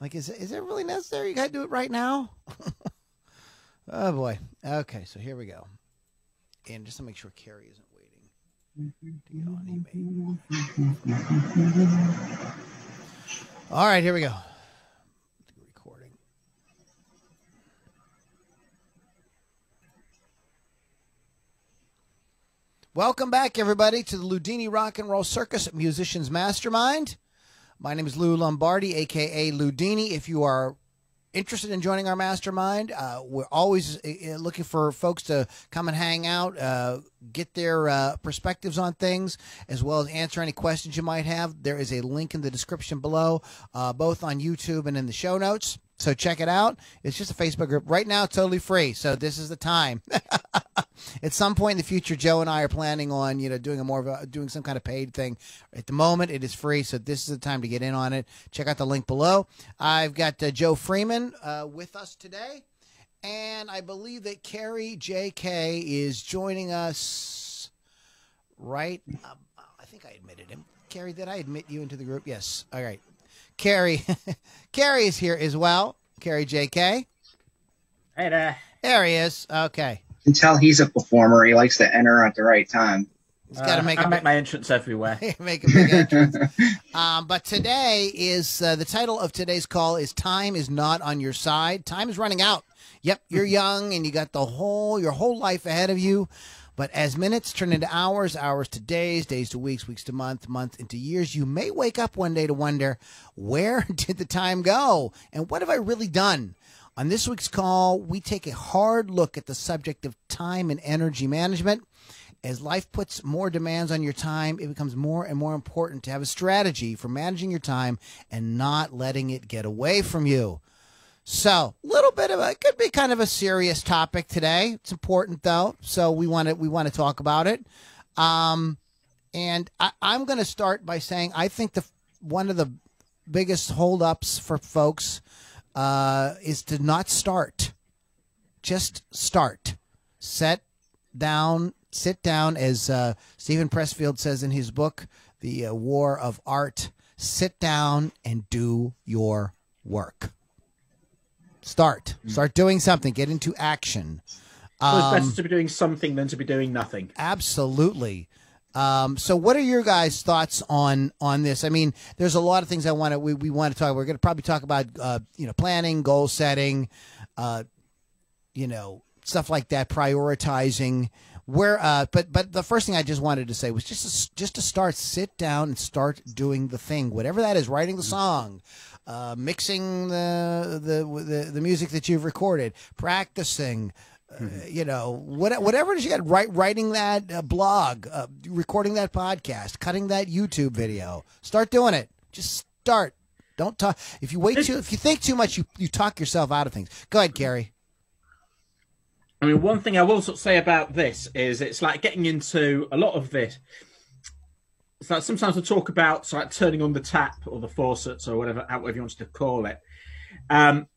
Like, is is it really necessary? You got to do it right now? oh, boy. Okay, so here we go. And just to make sure Carrie isn't waiting to get on eBay. All right, here we go. Recording. Welcome back, everybody, to the Ludini Rock and Roll Circus Musicians Mastermind. My name is Lou Lombardi, aka Ludini. If you are interested in joining our mastermind, uh, we're always uh, looking for folks to come and hang out, uh, get their uh, perspectives on things, as well as answer any questions you might have. There is a link in the description below, uh, both on YouTube and in the show notes. So check it out. It's just a Facebook group. Right now, totally free. So this is the time. At some point in the future, Joe and I are planning on, you know, doing a more of a, doing some kind of paid thing. At the moment, it is free. So this is the time to get in on it. Check out the link below. I've got uh, Joe Freeman uh, with us today. And I believe that Carrie J.K. is joining us right. Uh, I think I admitted him. Carrie, did I admit you into the group? Yes. All right. Carrie, Carrie is here as well. Carrie J.K. Hey there. There he is. Okay. You can tell he's a performer. He likes to enter at the right time. He's got to Uh, make I a make my entrance everywhere. make a big entrance. um, but today is uh, the title of today's call is "Time is not on your side. Time is running out." Yep, you're young and you got the whole your whole life ahead of you. But as minutes turn into hours, hours to days, days to weeks, weeks to month, month into years, you may wake up one day to wonder, where did the time go? And what have I really done? On this week's call, we take a hard look at the subject of time and energy management. As life puts more demands on your time, it becomes more and more important to have a strategy for managing your time and not letting it get away from you. So, a little bit of a could be kind of a serious topic today. It's important though, so we want to we want to talk about it. Um, and I, I'm going to start by saying I think the one of the biggest holdups for folks uh, is to not start. Just start. Set down, sit down, as uh, Steven Pressfield says in his book, The uh, War of Art. Sit down and do your work. Start. Start doing something. Get into action. So it's Um, better to be doing something than to be doing nothing. Absolutely. Um, so, what are your guys' thoughts on on this? I mean, there's a lot of things I want to we, we want to talk. We're going to probably talk about uh, you know planning, goal setting, uh, you know stuff like that, prioritizing. Where, uh, but but the first thing I just wanted to say was just to, just to start, sit down and start doing the thing, whatever that is, writing the song, uh, mixing the, the the the music that you've recorded, practicing, uh, you know, what, whatever it is you got, write, writing that uh, blog, uh, recording that podcast, cutting that YouTube video. Start doing it. Just start. Don't talk. If you wait too, if you think too much, you, you talk yourself out of things. Go ahead, Gary. I mean, one thing I will sort of say about this is it's like getting into a lot of this. Sometimes we talk about like turning on the tap or the faucets or whatever, however you want to call it. Um,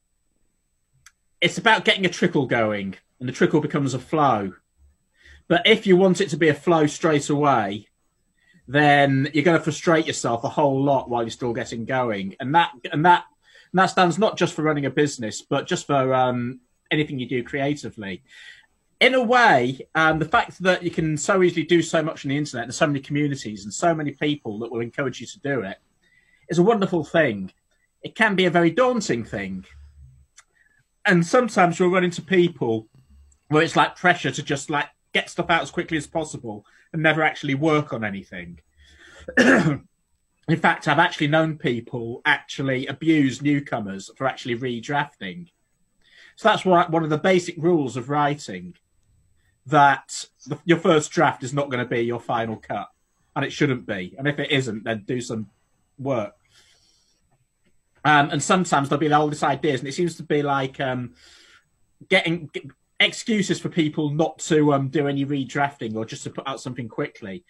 it's about getting a trickle going, and the trickle becomes a flow. But if you want it to be a flow straight away, then you're going to frustrate yourself a whole lot while you're still getting going, and that and that and that stands not just for running a business, but just for um, anything you do creatively. In a way, um, the fact that you can so easily do so much on the internet and so many communities and so many people that will encourage you to do it is a wonderful thing. It can be a very daunting thing. And sometimes you'll run into people where it's like pressure to just like get stuff out as quickly as possible and never actually work on anything. In fact, I've actually known people actually abuse newcomers for actually redrafting. So that's one of the basic rules of writing that the, your first draft is not going to be your final cut, and it shouldn't be. And if it isn't, then do some work. Um, and sometimes there'll be all these ideas, and it seems to be like um, getting get, excuses for people not to um, do any redrafting or just to put out something quickly.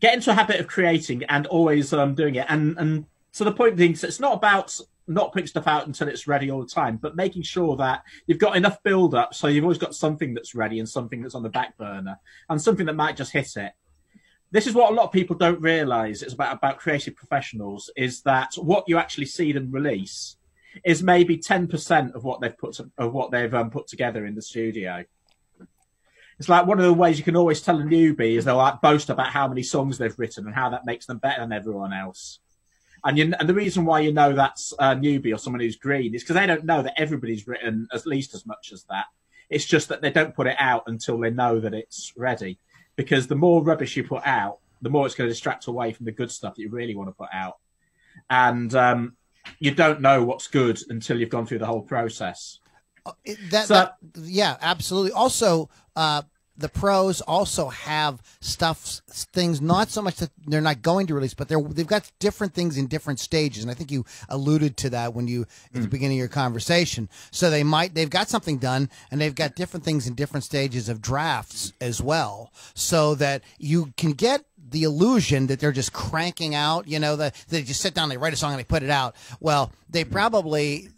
Get into a habit of creating and always um, doing it. And and so the point being, so it's not about not putting stuff out until it's ready all the time, but making sure that you've got enough build up so you've always got something that's ready and something that's on the back burner and something that might just hit it. this is what a lot of people don't realize is about about creative professionals is that what you actually see them release is maybe 10% of what they've put to, of what they've um, put together in the studio it's like one of the ways you can always tell a newbie is they'll like boast about how many songs they've written and how that makes them better than everyone else and, you, and the reason why you know that's a newbie or someone who's green is because they don't know that everybody's written at least as much as that it's just that they don't put it out until they know that it's ready because the more rubbish you put out, the more it's going to distract away from the good stuff that you really want to put out. And um, you don't know what's good until you've gone through the whole process. Uh, that, so, that yeah, absolutely. Also, uh, the pros also have stuff, things not so much that they're not going to release, but they're they've got different things in different stages, and I think you alluded to that when you at the hmm. beginning of your conversation. So they might they've got something done, and they've got different things in different stages of drafts as well, so that you can get the illusion that they're just cranking out, you know, that they just sit down, they write a song, and they put it out. Well, they probably that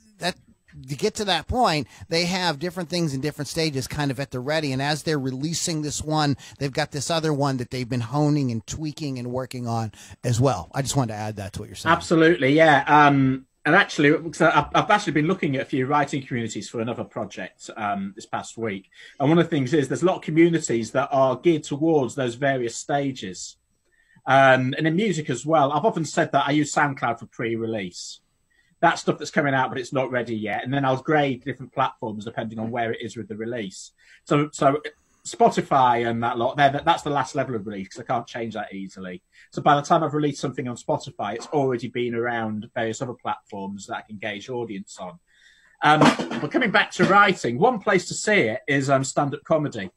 to get to that point, they have different things in different stages kind of at the ready. And as they're releasing this one, they've got this other one that they've been honing and tweaking and working on as well. I just wanted to add that to what you're saying. Absolutely. Yeah. Um, and actually, I've actually been looking at a few writing communities for another project um, this past week. And one of the things is there's a lot of communities that are geared towards those various stages. Um, and in music as well, I've often said that I use SoundCloud for pre release that stuff that's coming out, but it's not ready yet. And then I'll grade different platforms depending on where it is with the release. So, so Spotify and that lot, there, that's the last level of release because I can't change that easily. So by the time I've released something on Spotify, it's already been around various other platforms that I can gauge audience on. Um, but coming back to writing, one place to see it is um, stand-up comedy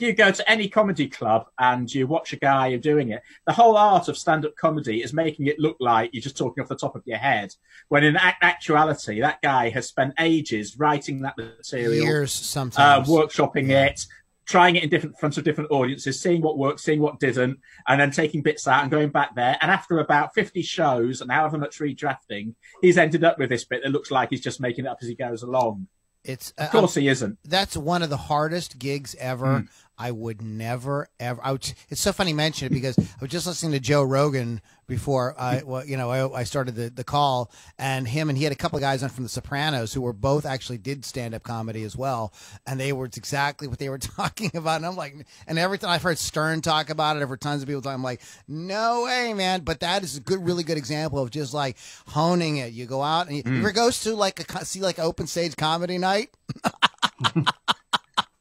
you go to any comedy club and you watch a guy doing it, the whole art of stand-up comedy is making it look like you're just talking off the top of your head. When in actuality, that guy has spent ages writing that material, years sometimes, uh, workshopping it, trying it in different fronts of different audiences, seeing what worked, seeing what didn't, and then taking bits out and going back there. And after about 50 shows and however much redrafting, he's ended up with this bit that looks like he's just making it up as he goes along. It's uh, of course he isn't. That's one of the hardest gigs ever. Mm. I would never ever. I would, it's so funny you mention it because I was just listening to Joe Rogan before I, well, you know, I, I started the, the call, and him and he had a couple of guys on from The Sopranos who were both actually did stand up comedy as well, and they were exactly what they were talking about. And I'm like, and every time I've heard Stern talk about it, I've heard tons of people talk. I'm like, no way, man. But that is a good, really good example of just like honing it. You go out and you, mm. ever goes to like a see like open stage comedy night.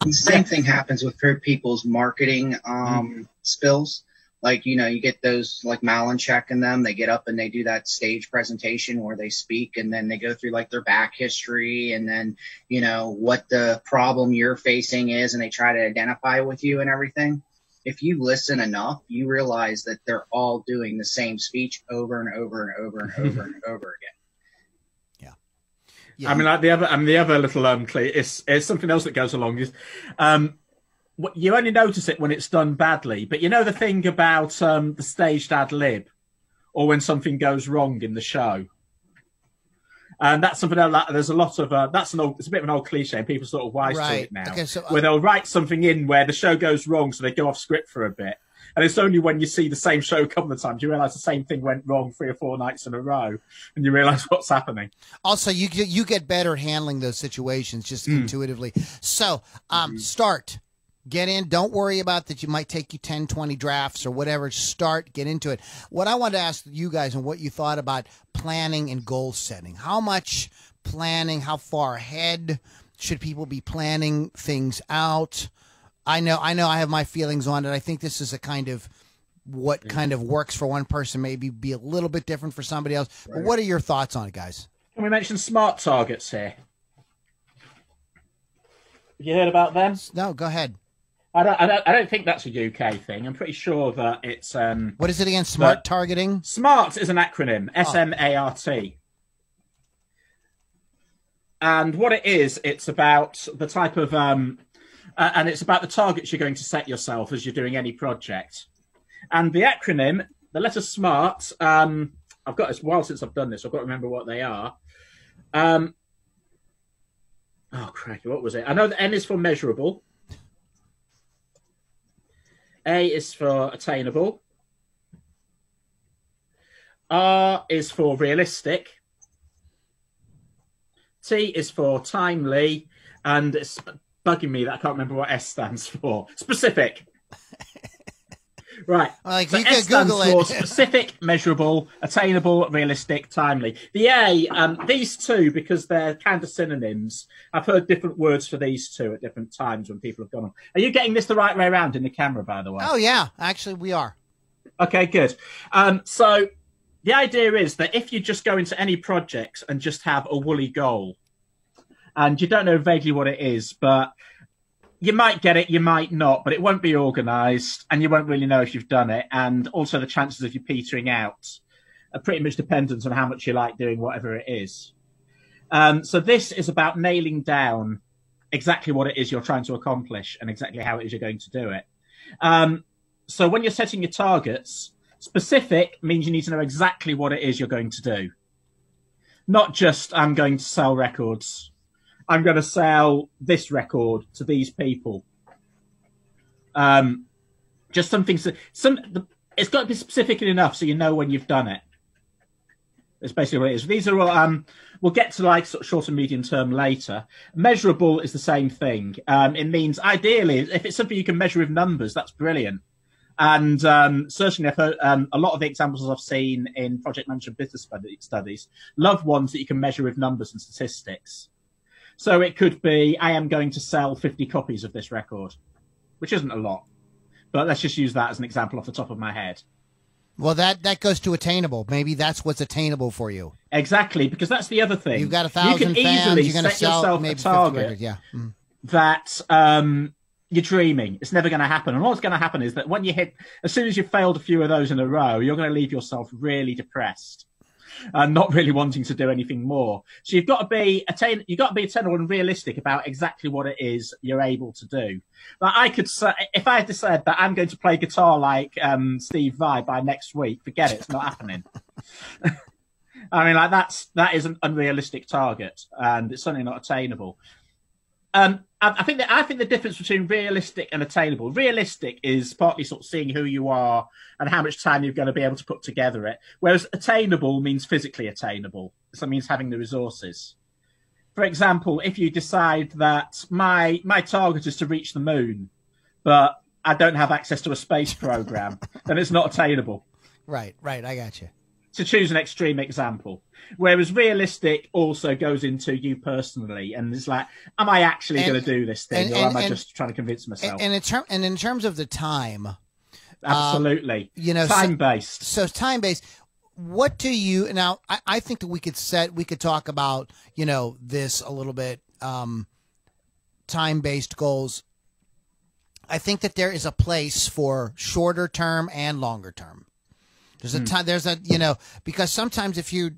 the same thing happens with people's marketing um, mm. spills. Like, you know, you get those like Malinchak and them, they get up and they do that stage presentation where they speak and then they go through like their back history and then, you know, what the problem you're facing is and they try to identify with you and everything. If you listen enough, you realize that they're all doing the same speech over and over and over and over and over again. Yeah. I mean, like the other, I mean, the other little um, it's, it's something else that goes along is, um, you only notice it when it's done badly. But you know the thing about um, the staged ad lib, or when something goes wrong in the show. And that's something that there's a lot of uh, that's an old it's a bit of an old cliche and people sort of wise right. to it now. Okay, so, uh, where they'll write something in where the show goes wrong, so they go off script for a bit, and it's only when you see the same show a couple of times you realize the same thing went wrong three or four nights in a row, and you realize what's happening. Also, you you get better at handling those situations just mm. intuitively. So, um, mm-hmm. start. Get in. Don't worry about that. You might take you 10, 20 drafts or whatever. Start, get into it. What I wanted to ask you guys and what you thought about planning and goal setting. How much planning? How far ahead should people be planning things out? I know, I know, I have my feelings on it. I think this is a kind of what kind of works for one person, maybe be a little bit different for somebody else. Right. But what are your thoughts on it, guys? Can we mention smart targets here? Have you heard about them? No, go ahead. I don't, I don't, I don't think that's a UK thing. I'm pretty sure that it's. Um, what is it again? Smart targeting? SMART is an acronym. S M A R T. And what it is, it's about the type of um, uh, and it's about the targets you're going to set yourself as you're doing any project. And the acronym, the letter SMART, um, I've got it's a while since I've done this. I've got to remember what they are. Um, oh, cracky, what was it? I know the M is for measurable. A is for attainable. R is for realistic. T is for timely, and bugging me that I can't remember what S stands for. Specific. Right. Like so you S could Google stands for it. specific, measurable, attainable, realistic, timely. The A, um, these two, because they're kind of synonyms, I've heard different words for these two at different times when people have gone on. Are you getting this the right way around in the camera, by the way? oh yeah, actually we are. Okay, good. Um, so the idea is that if you just go into any projects and just have a woolly goal, and you don't know vaguely what it is, but you might get it, you might not, but it won't be organised, and you won't really know if you've done it. And also, the chances of you petering out are pretty much dependent on how much you like doing whatever it is. Um, so this is about nailing down exactly what it is you're trying to accomplish and exactly how it is you're going to do it. Um, so when you're setting your targets, specific means you need to know exactly what it is you're going to do. Not just I'm going to sell records. I'm going to sell this record to these people. Um, just something. so- Some. The, it's got to be specific enough so you know when you've done it. That's basically what it is. These are all. Um, we'll get to like sort of short and medium term later. Measurable is the same thing. Um, it means ideally, if it's something you can measure with numbers, that's brilliant. And um, certainly, I've heard, um, a lot of the examples I've seen in project management business studies love ones that you can measure with numbers and statistics. So it could be, I am going to sell 50 copies of this record, which isn't a lot. But let's just use that as an example off the top of my head. Well, that that goes to attainable. Maybe that's what's attainable for you. Exactly, because that's the other thing. You've got a you thousand can fans. easily You're going to sell yourself maybe a target. Yeah. Mm. that um, you're dreaming. It's never going to happen. And what's going to happen is that when you hit, as soon as you've failed a few of those in a row, you're going to leave yourself really depressed and not really wanting to do anything more. So you've got to be attain, you've got to be attainable and realistic about exactly what it is you're able to do. Like I could say, if I had to said that I'm going to play guitar like um, Steve Vai by next week, forget it. It's not happening. I mean, like that's that is an unrealistic target, and it's certainly not attainable. Um, I, I think that I think the difference between realistic and attainable. Realistic is partly sort of seeing who you are and how much time you're going to be able to put together it, whereas attainable means physically attainable. So it means having the resources. For example, if you decide that my my target is to reach the moon, but I don't have access to a space program, then it's not attainable Right. Right. I got you. To choose an extreme example. Whereas realistic also goes into you personally, and it's like, am I actually going to do this thing, and- or and- am I and- just trying to convince myself? And, in term and in terms of the time, Absolutely, you know, time based. so time based. What do you now? I, I think that we could set we could talk about you know this a little bit. Um, time based goals. I think that there is a place for shorter term and longer term. There's a time. There's a you know because sometimes if you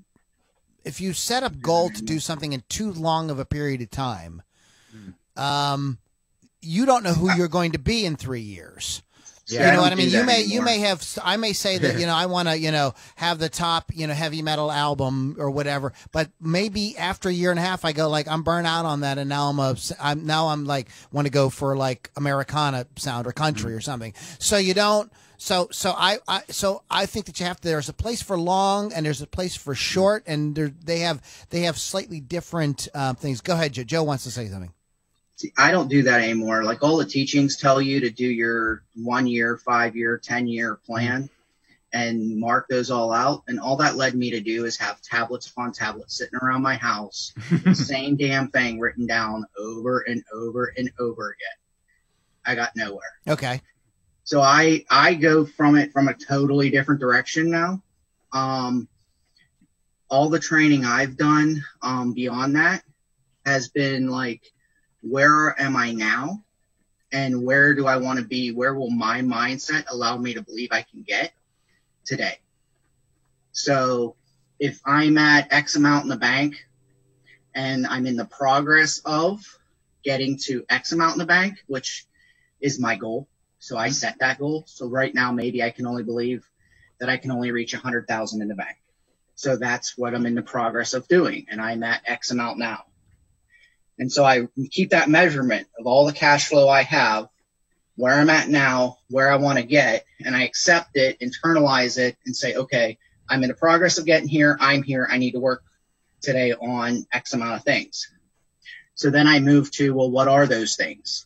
if you set up goal to do something in too long of a period of time, um, you don't know who you're going to be in three years. See, you know don't what I mean? You may you may have I may say that you know I want to you know have the top you know heavy metal album or whatever, but maybe after a year and a half I go like I'm burnt out on that, and now I'm a I'm now I'm like want to go for like Americana sound or country or something. So you don't. So so I, I so I think that you have to. There's a place for long and there's a place for short, and there, they have they have slightly different um, things. Go ahead, Joe. Joe wants to say something. See, I don't do that anymore. Like all the teachings tell you to do your one year, five year, 10 year plan and mark those all out. And all that led me to do is have tablets upon tablets sitting around my house, same damn thing written down over and over and over again. I got nowhere. Okay. So I, I go from it from a totally different direction now. Um, all the training I've done, um, beyond that has been like, where am I now? And where do I want to be? Where will my mindset allow me to believe I can get today? So if I'm at X amount in the bank and I'm in the progress of getting to X amount in the bank, which is my goal. So I set that goal. So right now, maybe I can only believe that I can only reach a hundred thousand in the bank. So that's what I'm in the progress of doing. And I'm at X amount now. And so I keep that measurement of all the cash flow I have where I'm at now, where I want to get, and I accept it, internalize it, and say, okay, I'm in the progress of getting here. I'm here. I need to work today on X amount of things. So then I move to, well, what are those things?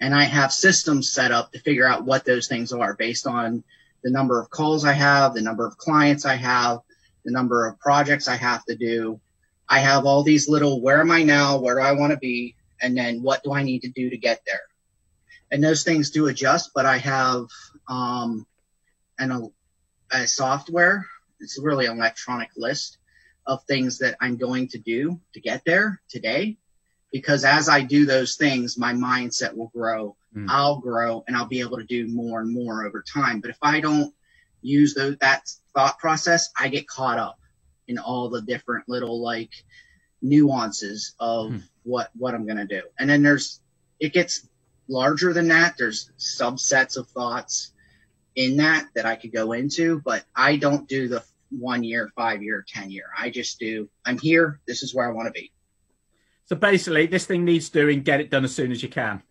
And I have systems set up to figure out what those things are based on the number of calls I have, the number of clients I have, the number of projects I have to do. I have all these little, where am I now? Where do I want to be? And then what do I need to do to get there? And those things do adjust, but I have, um, an, a software. It's really an electronic list of things that I'm going to do to get there today. Because as I do those things, my mindset will grow. Mm. I'll grow and I'll be able to do more and more over time. But if I don't use those, that thought process, I get caught up in all the different little like nuances of mm. what, what I'm going to do. And then there's, it gets larger than that. There's subsets of thoughts in that that I could go into, but I don't do the one year, five year, 10 year. I just do, I'm here. This is where I want to be. So basically, this thing needs doing. Get it done as soon as you can.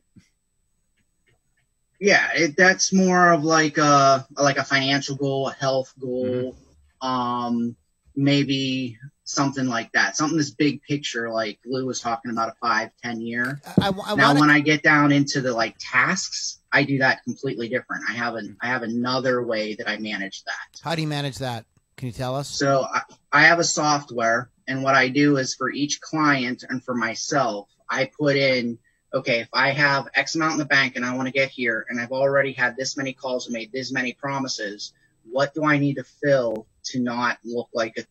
Yeah, it, that's more of like a like a financial goal, a health goal, mm-hmm. um, maybe something like that. Something this big picture, like Lou was talking about a five, ten year. I, I now, wanna... when I get down into the like tasks, I do that completely different. I have an I have another way that I manage that. How do you manage that? Can you tell us? So I, I have a software, and what I do is for each client and for myself, I put in, okay, if I have X amount in the bank and I want to get here, and I've already had this many calls and made this many promises, what do I need to fill to not look like a,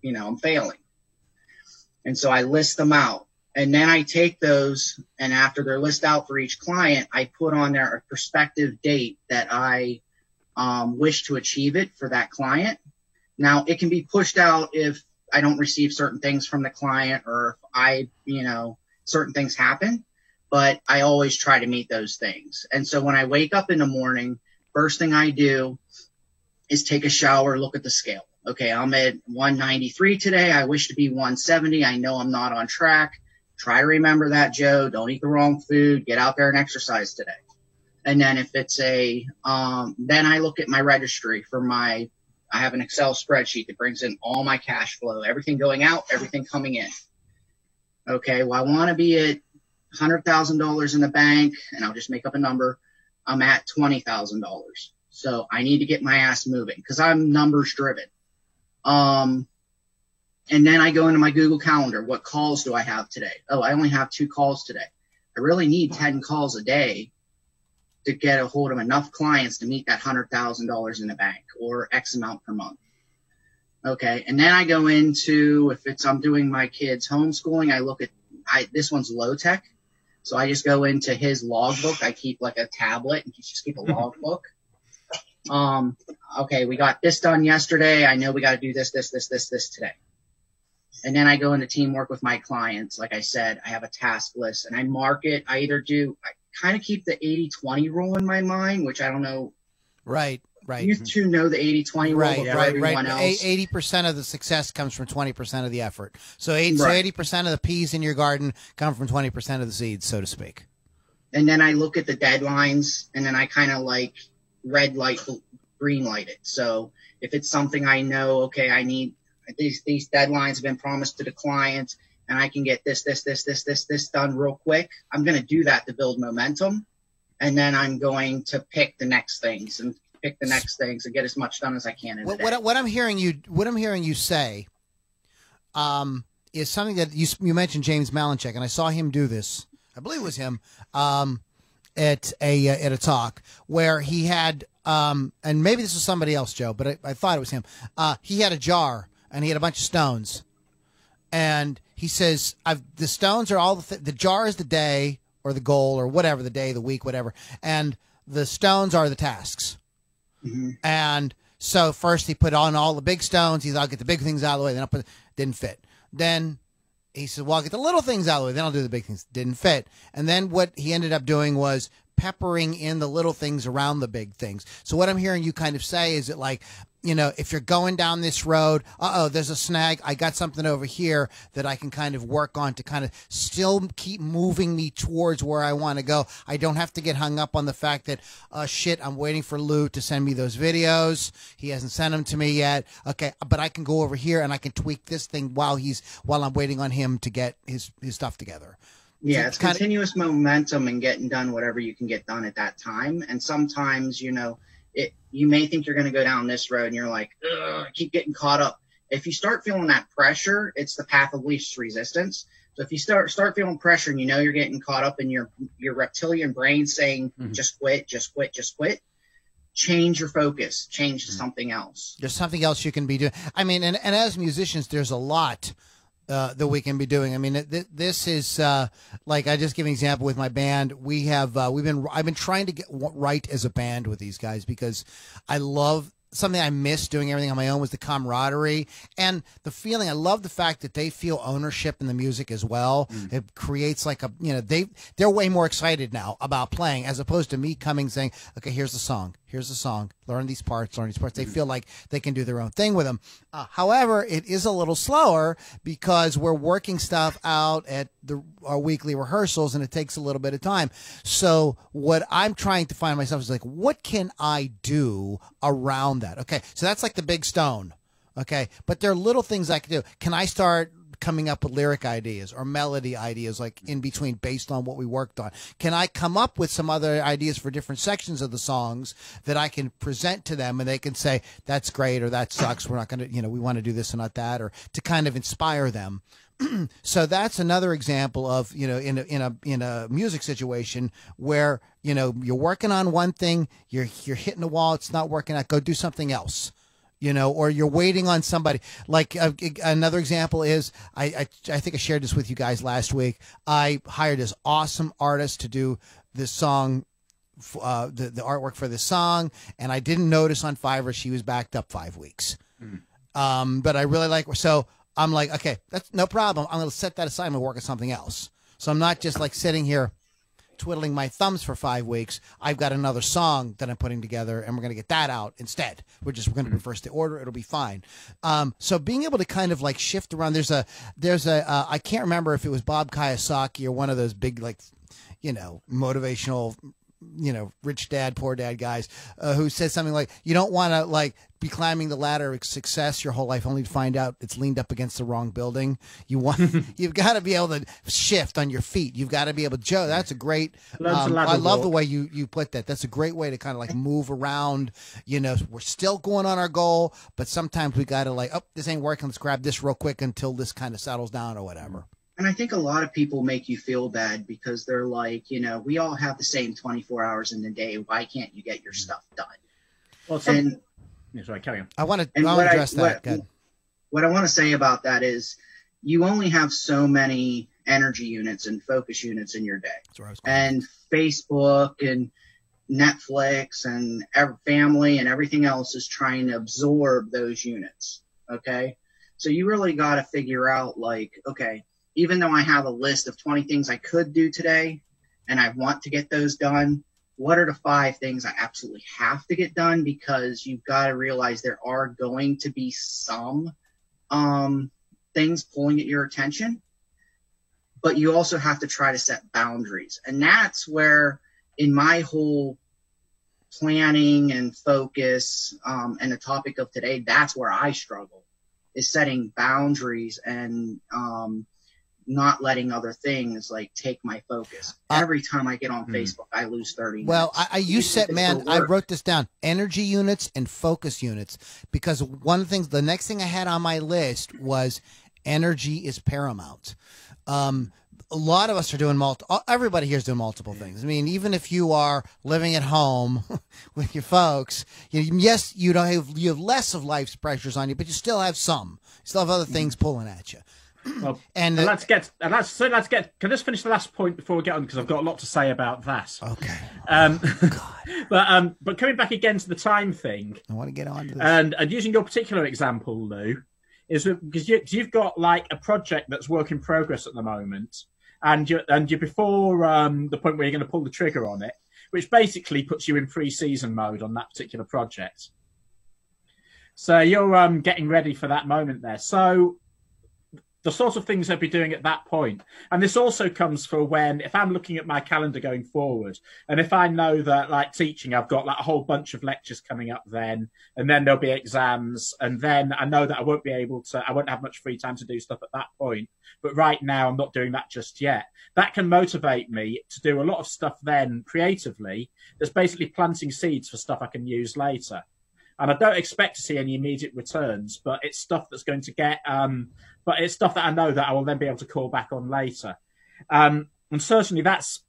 you know, I'm failing? And so I list them out. And then I take those, and after they're listed out for each client, I put on there a prospective date that I um, wish to achieve it for that client. Now it can be pushed out if I don't receive certain things from the client or if I, you know, certain things happen, but I always try to meet those things. And so when I wake up in the morning, first thing I do is take a shower, look at the scale. Okay, I'm at 193 today. I wish to be 170. I know I'm not on track. Try to remember that, Joe. Don't eat the wrong food. Get out there and exercise today. And then if it's a, um, then I look at my registry for my I have an Excel spreadsheet that brings in all my cash flow, everything going out, everything coming in. Okay, well, I want to be at $100,000 in the bank, and I'll just make up a number. I'm at $20,000. So I need to get my ass moving because I'm numbers driven. Um, and then I go into my Google Calendar. What calls do I have today? Oh, I only have two calls today. I really need 10 calls a day to get a hold of enough clients to meet that hundred thousand dollars in the bank or X amount per month. Okay, and then I go into if it's I'm doing my kids homeschooling, I look at I this one's low tech, so I just go into his logbook. I keep like a tablet and just keep a logbook. Um, okay, we got this done yesterday. I know we got to do this, this, this, this, this today. And then I go into teamwork with my clients. Like I said, I have a task list and I mark it. I either do, I kind of keep the 80 20 rule in my mind, which I don't know. Right. Right. You two know the 80 20 rule right, right, right. else. 80% of the success comes from 20% of the effort. So, 80, right. so 80% of the peas in your garden come from 20% of the seeds, so to speak. And then I look at the deadlines and then I kind of like red light, green light it. So, if it's something I know, okay, I need these, these deadlines have been promised to the client and I can get this, this, this, this, this, this done real quick, I'm going to do that to build momentum. And then I'm going to pick the next things and pick the next things and get as much done as I can. what, what, what, I'm hearing you, what I'm hearing you say, um, is something that you, you mentioned James Malinchak, and I saw him do this. I believe it was him, um, at a, uh, at a talk where he had, um, and maybe this was somebody else, Joe, but I, I thought it was him. Uh, he had a jar and he had a bunch of stones and he says, "I've the stones are all the th- the jar is the day or the goal or whatever the day, the week, whatever, and the stones are the tasks." Mm-hmm. And so first he put on all the big stones. He's, "I'll get the big things out of the way." Then I'll put didn't fit. Then he said, "Well, I'll get the little things out of the way. Then I'll do the big things." Didn't fit. And then what he ended up doing was peppering in the little things around the big things. So what I'm hearing you kind of say is that like you know, if you're going down this road, uh oh, there's a snag. I got something over here that I can kind of work on to kind of still keep moving me towards where I want to go. I don't have to get hung up on the fact that, uh, shit, I'm waiting for Lou to send me those videos. He hasn't sent them to me yet. Okay, but I can go over here and I can tweak this thing while he's while I'm waiting on him to get his his stuff together. Yeah, So it's continuous momentum and getting done whatever you can get done at that time. And sometimes, you know, it you may think you're going to go down this road and you're like, Ugh, keep getting caught up. If you start feeling that pressure, it's the path of least resistance. So if you start start feeling pressure and you know you're getting caught up in your your reptilian brain saying Mhm. just quit, just quit, just quit, change your focus, change to something else. There's something else you can be doing. I mean, and, and as musicians, there's a lot uh, that we can be doing. I mean, th- this is uh, like I just give an example with my band. We have uh, we've been I've been trying to get right as a band with these guys because I love something I miss doing everything on my own was the camaraderie and the feeling. I love the fact that they feel ownership in the music as well. It creates like a you know they they're way more excited now about playing as opposed to me coming saying, okay, here's the song, here's the song, learn these parts, learn these parts. They feel like they can do their own thing with them. Uh, however, it is a little slower because we're working stuff out at the our weekly rehearsals and it takes a little bit of time. So what I'm trying to find myself is like, what can I do around that? Okay, so that's like the big stone. Okay, but there are little things I can do. Can I start coming up with lyric ideas or melody ideas like in between based on what we worked on? Can I come up with some other ideas for different sections of the songs that I can present to them and they can say, that's great or that sucks. We're not going to, you know, we want to do this and not that or to kind of inspire them. so that's another example of you know in a in a in a music situation where you know you're working on one thing you're you're hitting the wall it's not working out go do something else you know or you're waiting on somebody like uh, another example is I, I i think i shared this with you guys last week i hired this awesome artist to do this song uh, the, the artwork for this song and i didn't notice on fiverr she was backed up five weeks um, but I really like so I'm like, okay, that's no problem. I'm gonna set that aside and work on something else. So I'm not just like sitting here twiddling my thumbs for five weeks. I've got another song that I'm putting together, and we're gonna get that out instead. We're just we're gonna reverse the order. It'll be fine. Um, so being able to kind of like shift around. There's a there's a uh, I can't remember if it was Bob Kiyosaki or one of those big like you know motivational you know, rich dad, poor dad guys uh, who says something like, "You don't want to like be climbing the ladder of success your whole life only to find out it's leaned up against the wrong building. You want, you've got to be able to shift on your feet. You've got to be able. To." Joe, that's a great. Um, ladder I love the way you you put that. That's a great way to kind of like move around. You know, we're still going on our goal, but sometimes we got to like, oh, this ain't working. Let's grab this real quick until this kind of settles down or whatever. And I think a lot of people make you feel bad because they're like, you know, we all have the same 24 hours in the day. Why can't you get your mm-hmm. stuff done? Well, some, And yeah, sorry, carry on. I want to. I And want what to I- address that. what- Good. what I want to say about that is you only have so many energy units and focus units in your day. That's where I was going. And Facebook and Netflix and ev- family and everything else is trying to absorb those units. Okay. So you really got to figure out like, okay, even though I have a list of 20 things I could do today and I want to get those done, what are the five things I absolutely have to get done? Because you've got to realize there are going to be some um, things pulling at your attention, but you also have to try to set boundaries. And that's where, in my whole planning and focus um, and the topic of today, that's where I struggle is setting boundaries and um, not letting other things like take my focus. Uh, Every time I get on Hmm. Facebook, I lose 30 Well, minutes. I, I you said, man, I wrote this down: energy units and focus units, because one of the things, the next thing I had on my list was energy is paramount. Um, a lot of us are doing multiple. Everybody here is doing multiple things. I mean, even if you are living at home with your folks, you yes, you don't have you have less of life's pressures on you, but you still have some. You still have other things pulling at you. Well, And and let's get and let's so let's get. Can I just finish the last point before we get on because I've got a lot to say about that. okay, Um, but um, but coming back again to the time thing, I want to get on to this. and and using your particular example, Lou, is because you, you've got like a project that's work in progress at the moment, and you and you're before um, the point where you're going to pull the trigger on it, which basically puts you in pre-season mode on that particular project. So you're um, getting ready for that moment there. So the sort of things I'd be doing at that point. And this also comes for when, if I'm looking at my calendar going forward, and if I know that, like teaching, I've got like a whole bunch of lectures coming up then, and then there'll be exams, and then I know that I won't be able to, I won't have much free time to do stuff at that point. But right now, I'm not doing that just yet. That can motivate me to do a lot of stuff then creatively that's basically planting seeds for stuff I can use later and I don't expect to see any immediate returns, but it's stuff that's going to get, um, but it's stuff that I know that I will then be able to call back on later. Um, and certainly that's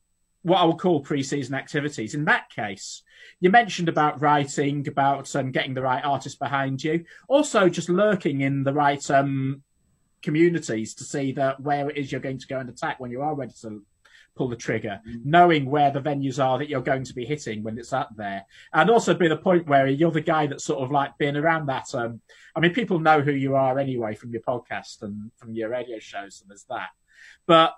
what I would call pre-season activities. In that case, you mentioned about writing, about um, getting the right artist behind you, also just lurking in the right um, communities to see that where it is you're going to go and attack when you are ready to pull the trigger, mm-hmm. knowing where the venues are that you're going to be hitting when it's out there, and also be the point where you're the guy that's sort of like being around that. Um, I mean, people know who you are anyway from your podcast and from your radio shows, and there's that. But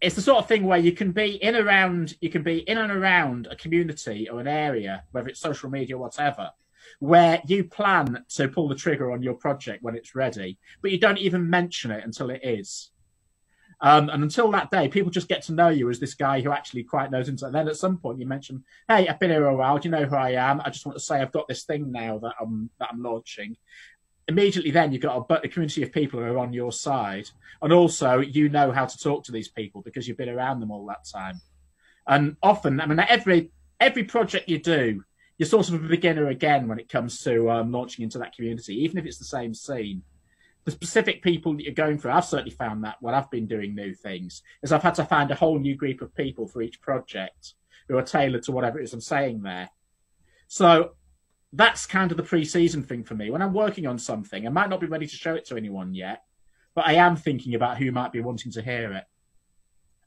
it's the sort of thing where you can be in around, you can be in and around a community or an area, whether it's social media or whatever, where you plan to pull the trigger on your project when it's ready, but you don't even mention it until it is. Um, and until that day, people just get to know you as this guy who actually quite knows himself. And then at some point, you mention, "Hey, I've been here a while. Do you know who I am? I just want to say I've got this thing now that I'm that I'm launching." Immediately, then you've got a, a community of people who are on your side, and also you know how to talk to these people because you've been around them all that time. And often, I mean, every every project you do, you're sort of a beginner again when it comes to um, launching into that community, even if it's the same scene the specific people that you're going for, I've certainly found that when I've been doing new things, is I've had to find a whole new group of people for each project who are tailored to whatever it is I'm saying there. So that's kind of the pre-season thing for me. When I'm working on something, I might not be ready to show it to anyone yet, but I am thinking about who might be wanting to hear it.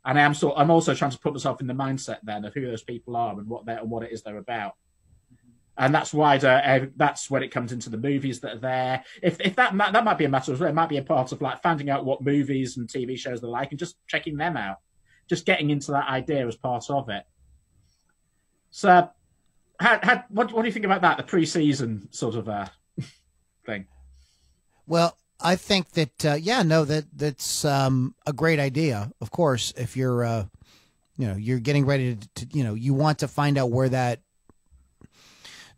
And I am so I'm also trying to put myself in the mindset then of who those people are and what they and what it is they're about and that's why uh, that's when it comes into the movies that are there. If if that that might be a matter as well, it might be a part of like finding out what movies and TV shows they like and just checking them out, just getting into that idea as part of it. So, how, how, what what do you think about that? The pre-season sort of uh, thing. Well, I think that uh, yeah, no, that that's um, a great idea. Of course, if you're uh, you know you're getting ready to, to you know you want to find out where that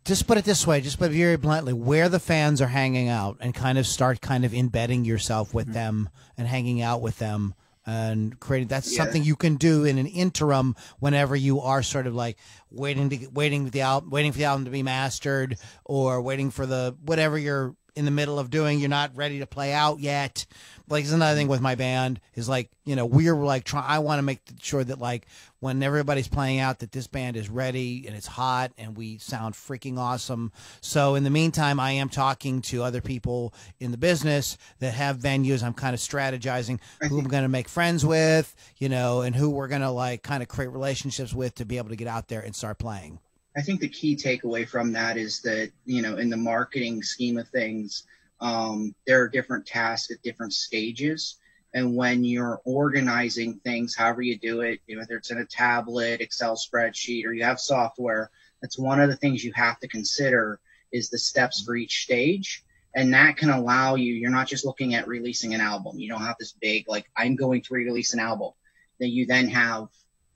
just put it this way, just put it very bluntly, where the fans are hanging out and kind of start kind of embedding yourself with mm-hmm. them and hanging out with them and creating that's yeah. something you can do in an interim whenever you are sort of like waiting to waiting the album waiting for the album to be mastered or waiting for the whatever you're in the middle of doing you're not ready to play out yet. Like it's another thing with my band is like you know we're like trying i want to make sure that like when everybody's playing out that this band is ready and it's hot and we sound freaking awesome. So in the meantime i am talking to other people in the business that have venues. I'm kind of strategizing who i'm going to make friends with you know and who we're going to like kind of create relationships with to be able to get out there and start playing I think the key takeaway from that is that, you know, in the marketing scheme of things, um, there are different tasks at different stages. And when you're organizing things, however you do it, you know, whether it's in a tablet, Excel spreadsheet, or you have software, that's one of the things you have to consider is the steps for each stage. And that can allow you, you're not just looking at releasing an album. You don't have this big, like, I'm going to release an album. Then you then have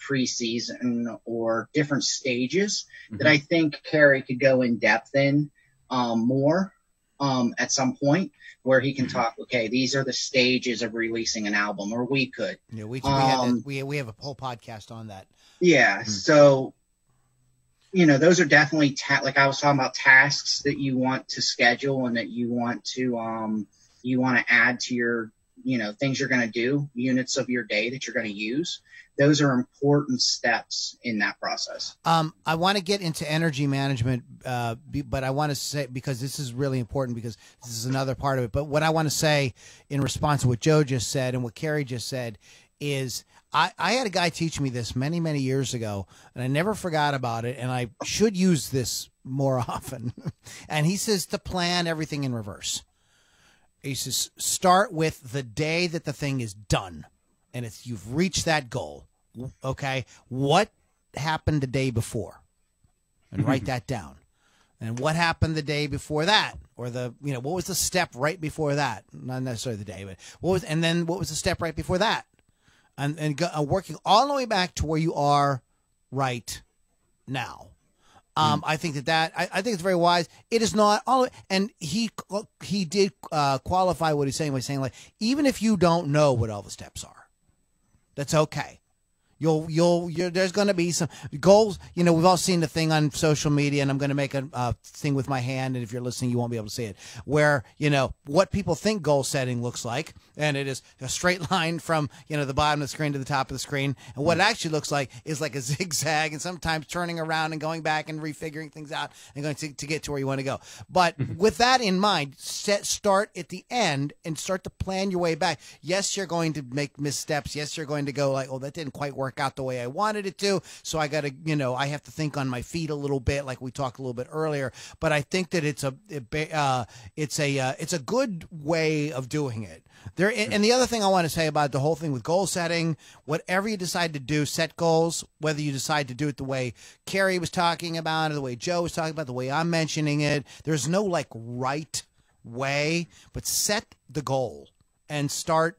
preseason or different stages mm-hmm. that I think Carey could go in depth in um, more um, at some point where he can mm-hmm. talk. Okay, these are the stages of releasing an album, or we could. Yeah, we we, um, we, we have a whole podcast on that. Yeah, mm-hmm. so you know those are definitely ta- like I was talking about tasks that you want to schedule and that you want to um you want to add to your you know things you're going to do units of your day that you're going to use those are important steps in that process. Um, i want to get into energy management uh, but i want to say because this is really important because this is another part of it but what i want to say in response to what joe just said and what carey just said is I, I had a guy teach me this many many years ago and i never forgot about it and i should use this more often. And he says to plan everything in reverse he says start with the day that the thing is done, and it's you've reached that goal. Okay, what happened the day before, and write that down. And what happened the day before that? Or the, you know, what was the step right before that? Not necessarily the day, but what was, and then what was the step right before that? And, and go, uh, working all the way back to where you are right now. Um, I think that that I, I think it's very wise. It is not all, and he he did uh, qualify what he's saying by saying like even if you don't know what all the steps are, that's okay. You'll, you'll, you're, there's going to be some goals. You know, we've all seen the thing on social media, and I'm going to make a uh, thing with my hand. And if you're listening, you won't be able to see it. Where you know what people think goal setting looks like, and it is a straight line from you know the bottom of the screen to the top of the screen. And what it actually looks like is like a zigzag, and sometimes turning around and going back and refiguring things out and going to, to get to where you want to go. But with that in mind, set start at the end and start to plan your way back. Yes, you're going to make missteps. Yes, you're going to go like, oh, that didn't quite work out the way I wanted it to. So I got to, you know, I have to think on my feet a little bit, like we talked a little bit earlier. But I think that it's a, it, uh, it's a, uh, it's a good way of doing it. There, and the other thing I want to say about the whole thing with goal setting, whatever you decide to do, set goals. Whether you decide to do it the way Carrie was talking about, or the way Joe was talking about, the way I'm mentioning it, there's no like right way, but set the goal and start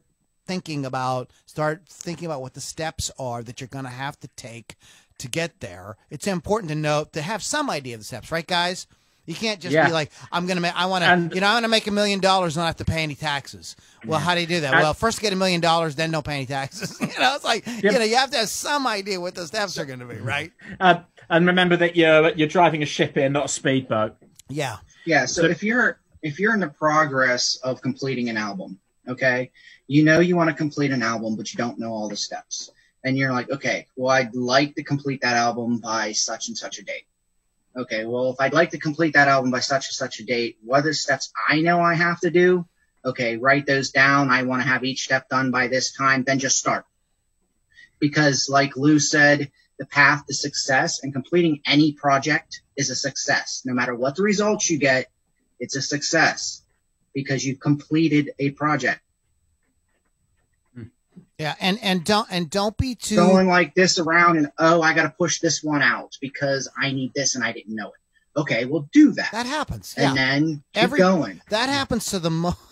thinking about start thinking about what the steps are that you're going to have to take to get there. It's important to know to have some idea of the steps, right, guys? You can't just Yeah. be like, I'm gonna make, I want to, you know, I want to make a million dollars and not have to pay any taxes. Well, how do you do that? And- well, first get a million dollars, then don't pay any taxes. you know, it's like, you know, you have to have some idea what the steps are going to be, right? Uh, and remember that you're you're driving a ship here, not a speedboat. Yeah. Yeah, so So- if you're if you're in the progress of completing an album, okay, you know you want to complete an album, but you don't know all the steps. And you're like, okay, well, I'd like to complete that album by such and such a date. Okay, well, if I'd like to complete that album by such and such a date, what are the steps I know I have to do? Okay, write those down. I want to have each step done by this time, then just start. Because, like Lou said, the path to success and completing any project is a success. No matter what the results you get, it's a success because you've completed a project. Yeah. And, and don't, and don't be too, Going like this around and, oh, I got to push this one out because I need this and I didn't know it. Okay, well, do that. that happens. Yeah. and then keep Every- going. That happens to the mo.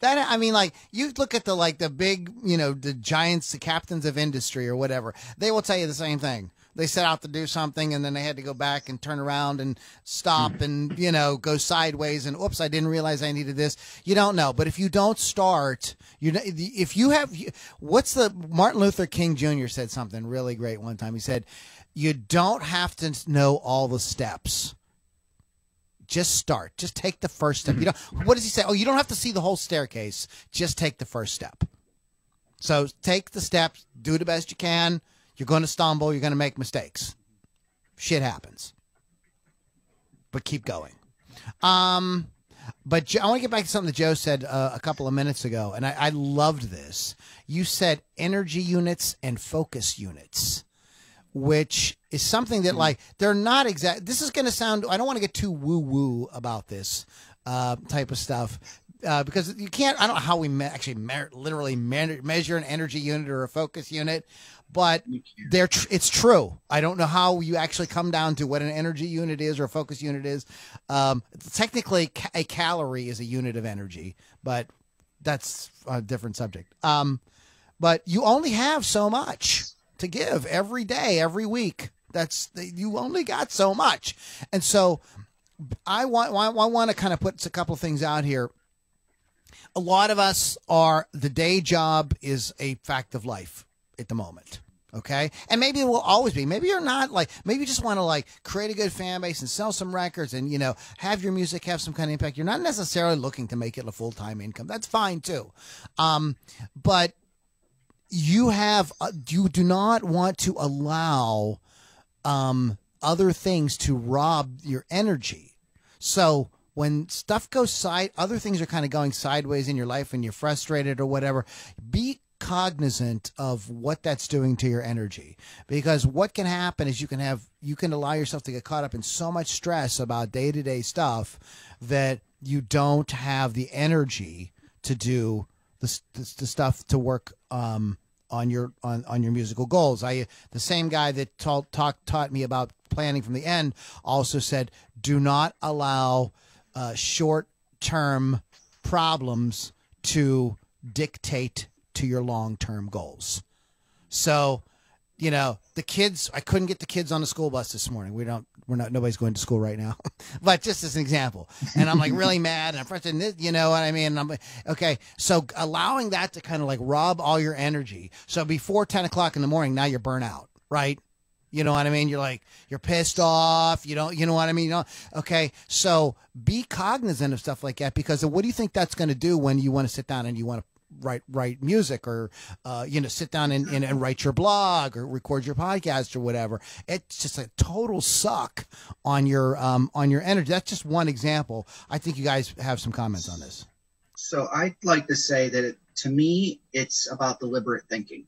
That I mean, like you look at the like the big, you know, the giants, the captains of industry or whatever. They will tell you the same thing. They set out to do something and then they had to go back and turn around and stop hmm. and you know go sideways and oops, I didn't realize I needed this. You don't know, but if you don't start, you know, if you have, what's the Martin Luther King Jr. said something really great one time. He said, "You don't have to know all the steps." just start. Just take the first step. You hmm. don't. What does he say? Oh, you don't have to see the whole staircase. Just take the first step. So take the steps. Do the best you can. You're going to stumble. You're going to make mistakes. Shit happens. But keep going. Um, but I want to get back to something that Joe said uh, a couple of minutes ago, and I, I loved this. You said energy units and focus units which is something that like they're not exact. This is going to sound. I don't want to get too woo woo about this uh, type of stuff. Uh, because you can't, I don't know how we me- actually me- literally me- measure an energy unit or a focus unit, but they're tr- it's true. I don't know how you actually come down to what an energy unit is or a focus unit is. Um, technically, ca- a calorie is a unit of energy, but that's a different subject. Um, but you only have so much to give every day, every week. That's you only got so much, and so I want I want to kind of put a couple of things out here. A lot of us are the day job is a fact of life at the moment. Okay. And maybe it will always be. Maybe you're not like, maybe you just want to like create a good fan base and sell some records and, you know, have your music have some kind of impact. You're not necessarily looking to make it a full time income. That's fine too. Um, but you have, uh, you do not want to allow, um, other things to rob your energy. So when stuff goes side, other things are kind of going sideways in your life and you're frustrated or whatever, be cognizant of what that's doing to your energy because what can happen is you can have you can allow yourself to get caught up in so much stress about day-to-day stuff that you don't have the energy to do the, the, the stuff to work um, on your on, on your musical goals. I the same guy that taught talk, taught me about planning from the end also said do not allow uh, short term problems to dictate to your long term goals. So, you know, the kids, I couldn't get the kids on the school bus this morning. We don't, we're not, nobody's going to school right now, but just as an example. And I'm like really mad and I'm frustrated, you know what I mean? And I'm okay. So allowing that to kind of like rob all your energy. So before 10 o'clock in the morning, now you're burnt out, right? You know what I mean? You're like, you're pissed off. You don't, you know what I mean? You know, okay. So be cognizant of stuff like that because what do you think that's going to do when you want to sit down and you want to write write music or uh, you know sit down and, and, and, write your blog or record your podcast or whatever it's just a total suck on your um, on your energy that's just one example i think you guys have some comments on this so i'd like to say that it, to me it's about deliberate thinking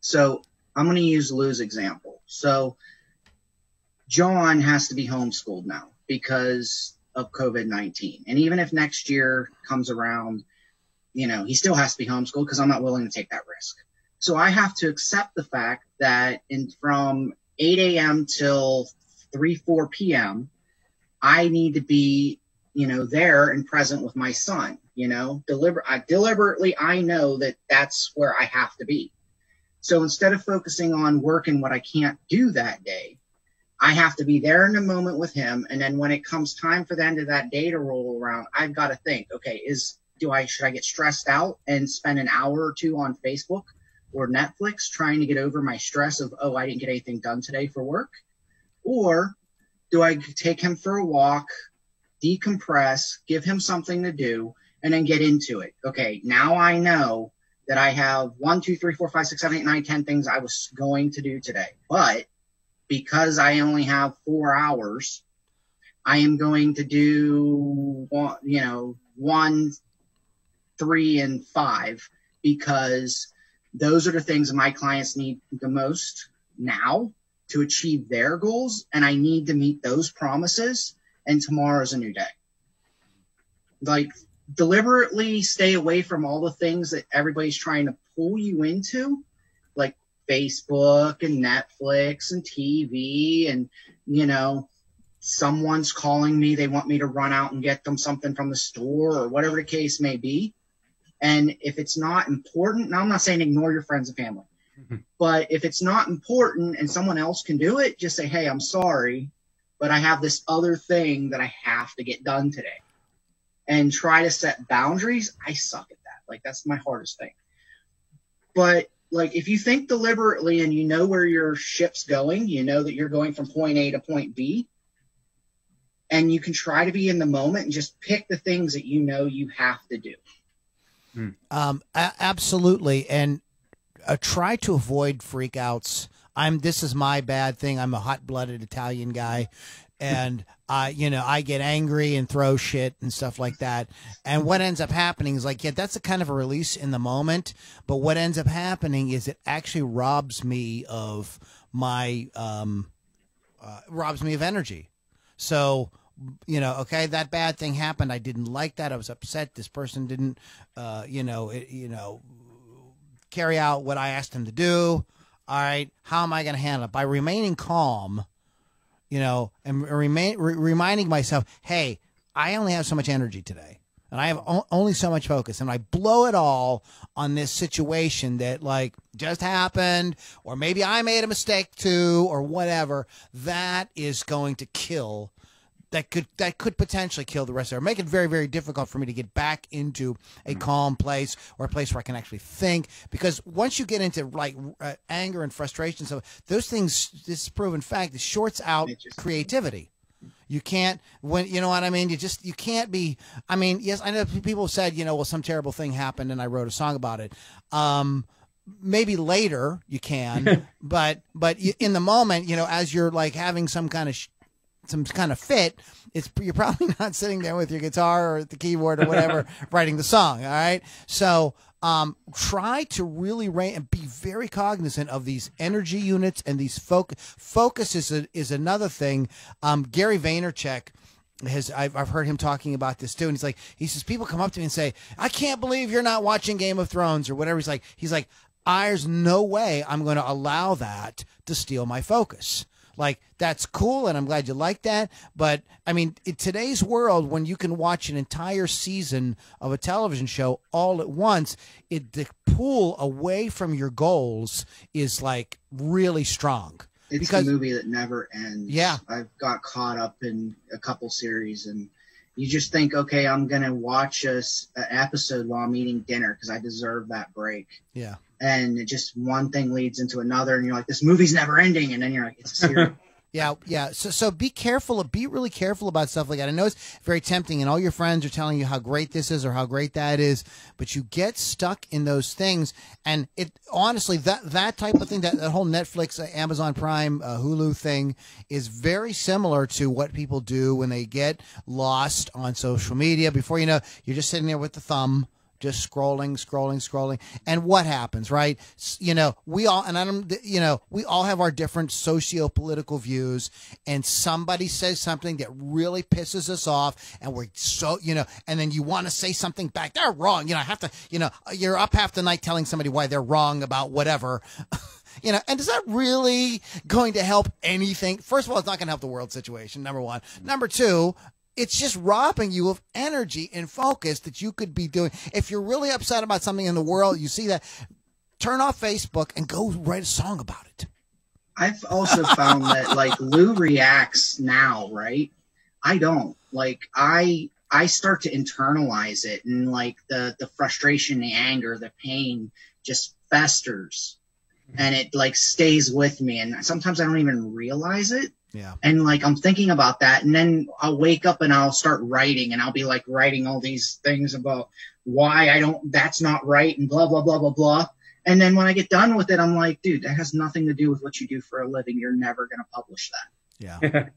so i'm going to use lou's example so john has to be homeschooled now because of covid-19 and even if next year comes around you know, he still has to be homeschooled because I'm not willing to take that risk. So I have to accept the fact that in from 8 a.m. till 3, 4 p.m., I need to be, you know, there and present with my son, you know, deliber- I, deliberately, I know that that's where I have to be. So instead of focusing on work and what I can't do that day, I have to be there in the moment with him. And then when it comes time for the end of that day to roll around, I've got to think, okay, is do I should I get stressed out and spend an hour or two on Facebook or Netflix trying to get over my stress of oh I didn't get anything done today for work? Or do I take him for a walk, decompress, give him something to do, and then get into it? Okay, now I know that I have one, two, three, four, five, six, seven, eight, nine, ten things I was going to do today. But because I only have four hours, I am going to do one, you know, one three and five because those are the things my clients need the most now to achieve their goals. And I need to meet those promises. And tomorrow's a new day. Like deliberately stay away from all the things that everybody's trying to pull you into, like Facebook and Netflix and TV and, you know, someone's calling me. They want me to run out and get them something from the store or whatever the case may be. And if it's not important, now I'm not saying ignore your friends and family, mm-hmm. but if it's not important and someone else can do it, just say, Hey, I'm sorry, but I have this other thing that I have to get done today and try to set boundaries. I suck at that. Like that's my hardest thing. But like if you think deliberately and you know where your ship's going, you know that you're going from point A to point B, and you can try to be in the moment and just pick the things that you know you have to do. Mm. Um, a- absolutely, and uh, try to avoid freakouts. I'm. This is my bad thing. I'm a hot-blooded Italian guy, and I, you know, I get angry and throw shit and stuff like that. And what ends up happening is like, yeah, that's a kind of a release in the moment. But what ends up happening is it actually robs me of my, um, uh, robs me of energy. So you know, okay, that bad thing happened. I didn't like that. I was upset. This person didn't, uh, you know, it, you know, carry out what I asked him to do. All right, how am I going to handle it? By remaining calm, you know, and remain re- reminding myself, hey, I only have so much energy today, and I have o- only so much focus, and I blow it all on this situation that like just happened, or maybe I made a mistake too, or whatever. That is going to kill that could that could potentially kill the rest of it. Make it very very difficult for me to get back into a mm. calm place or a place where I can actually think. Because once you get into like uh, anger and frustration, so those things, this is proven fact, it shorts out creativity. You can't when you know what I mean. You just you can't be. I mean, yes, I know people said you know well some terrible thing happened and I wrote a song about it. Um, maybe later you can, but but in the moment, you know, as you're like having some kind of some kind of fit, it's you're probably not sitting there with your guitar or the keyboard or whatever writing the song. All right, so um, try to really rank and be very cognizant of these energy units and these focus. Focus is a, is another thing. Um, Gary Vaynerchuk has I've, I've heard him talking about this too and he's like he says people come up to me and say i can't believe you're not watching game of thrones or whatever he's like he's like there's no way I'm going to allow that to steal my focus. Like that's cool, and I'm glad you like that. But I mean, in today's world, when you can watch an entire season of a television show all at once, it the pull away from your goals is like really strong. It's because, a movie that never ends. Yeah, I've got caught up in a couple series, and you just think, okay, I'm gonna watch a, an episode while I'm eating dinner because I deserve that break. Yeah and it just one thing leads into another, and you're like, this movie's never ending, and then you're like, it's a series. Yeah, yeah. So, so be careful. Be really careful about stuff like that. I know it's very tempting, and all your friends are telling you how great this is or how great that is, but you get stuck in those things, and it honestly that that type of thing, that, that whole Netflix, uh, Amazon Prime, uh, Hulu thing, is very similar to what people do when they get lost on social media. Before you know, you're just sitting there with the thumb just scrolling, scrolling, scrolling. And what happens, right? You know, we all, and I don't, you know, we all have our different socio political views, and somebody says something that really pisses us off, and we're so, you know, and then you want to say something back. They're wrong. You know, I have to, you know, uh, you're up half the night telling somebody why they're wrong about whatever. you know, and is that really going to help anything? First of all, it's not going to help the world situation. Number one. Number two, it's just robbing you of energy and focus that you could be doing. If you're really upset about something in the world, you see that, turn off Facebook and go write a song about it. I've also found that like Lou reacts now, right? I don't. Like I I start to internalize it and like the the frustration, the anger, the pain just festers mm-hmm. and it like stays with me and sometimes I don't even realize it yeah. And like I'm thinking about that, and then I'll wake up and I'll start writing, and I'll be like writing all these things about why I don't, that's not right, and blah blah blah blah blah. And then when I get done with it, I'm like, dude, that has nothing to do with what you do for a living. You're never gonna publish that. Yeah. yeah.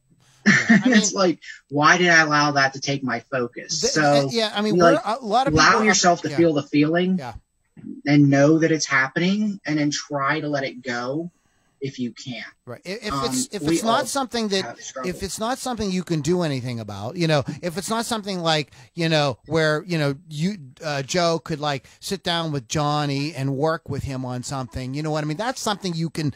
I mean, it's like, why did I allow that to take my focus? Th- so yeah, I mean, like, a lot of allow yourself to yeah. feel the feeling, yeah. and know that it's happening, and then try to let it go if you can. Right. If um, it's if it's not something that if it's not something you can do anything about, you know, if it's not something like you know where you know you uh, Joe could like sit down with Johnny and work with him on something, you know what I mean? That's something you can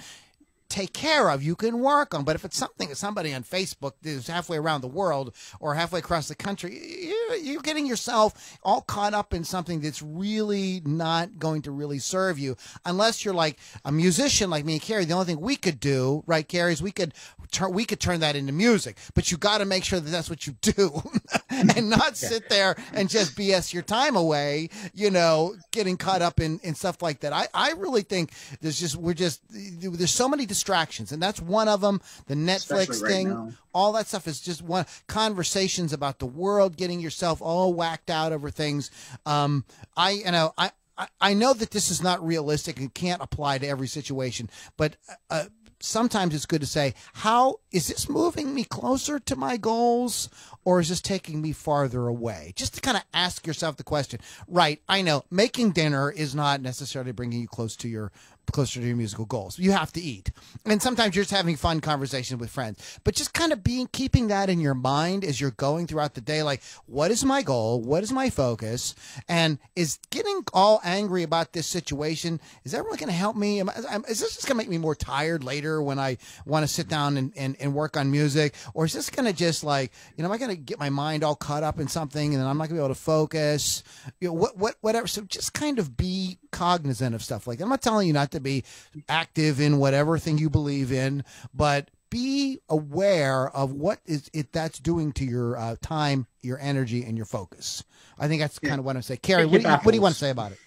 take care of, you can work on. But if it's something that somebody on Facebook is halfway around the world or halfway across the country, you're getting yourself all caught up in something that's really not going to really serve you. Unless you're like a musician like me and Carrie, the only thing we could do, right, Carrie, is we could turn we could turn that into music. But you got to make sure that that's what you do, and not sit there and just BS your time away. You know, getting caught up in in stuff like that. I I really think there's just we're just there's so many distractions, and that's one of them. The Netflix right thing, now. all that stuff is just one conversations about the world, getting yourself all whacked out over things. Um, I you know I. I know that this is not realistic and can't apply to every situation, but uh, sometimes it's good to say, how is this moving me closer to my goals or is this taking me farther away? Just to kind of ask yourself the question. Right. I know making dinner is not necessarily bringing you close to your closer to your musical goals. You have to eat. And sometimes you're just having fun conversations with friends. But just kind of being keeping that in your mind as you're going throughout the day like what is my goal? What is my focus? And is getting all angry about this situation is that really going to help me? Am is this just going to make me more tired later when I want to sit down and, and, and work on music or is this going to just like, you know, am I going to get my mind all caught up in something and then I'm not going to be able to focus? You know, what what whatever. So just kind of be cognizant of stuff like that. I'm not telling you not to be active in whatever thing you believe in, but be aware of what is it that's doing to your uh, time, your energy, and your focus. I think that's kind of what I say. Carrie, what do, you, what do you want to say about it?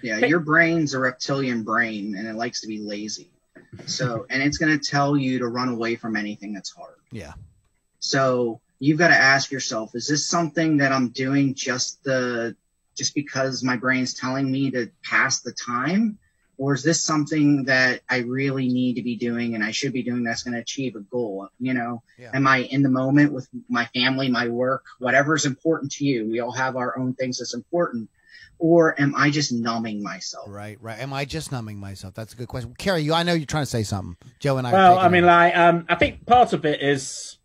Yeah, your brain's a reptilian brain, and it likes to be lazy. So, and it's going to tell you to run away from anything that's hard. Yeah. So you've got to ask yourself: Is this something that I'm doing just the just because my brain's telling me to pass the time? Or is this something that I really need to be doing and I should be doing that's going to achieve a goal? You know, Yeah. am I in the moment with my family, my work, whatever's important to you? We all have our own things that's important. Or am I just numbing myself? Right, right. Am I just numbing myself? That's a good question. Carrie, you, I know you're trying to say something. Joe and I. Well, I mean, over. like, um, I think part of it is,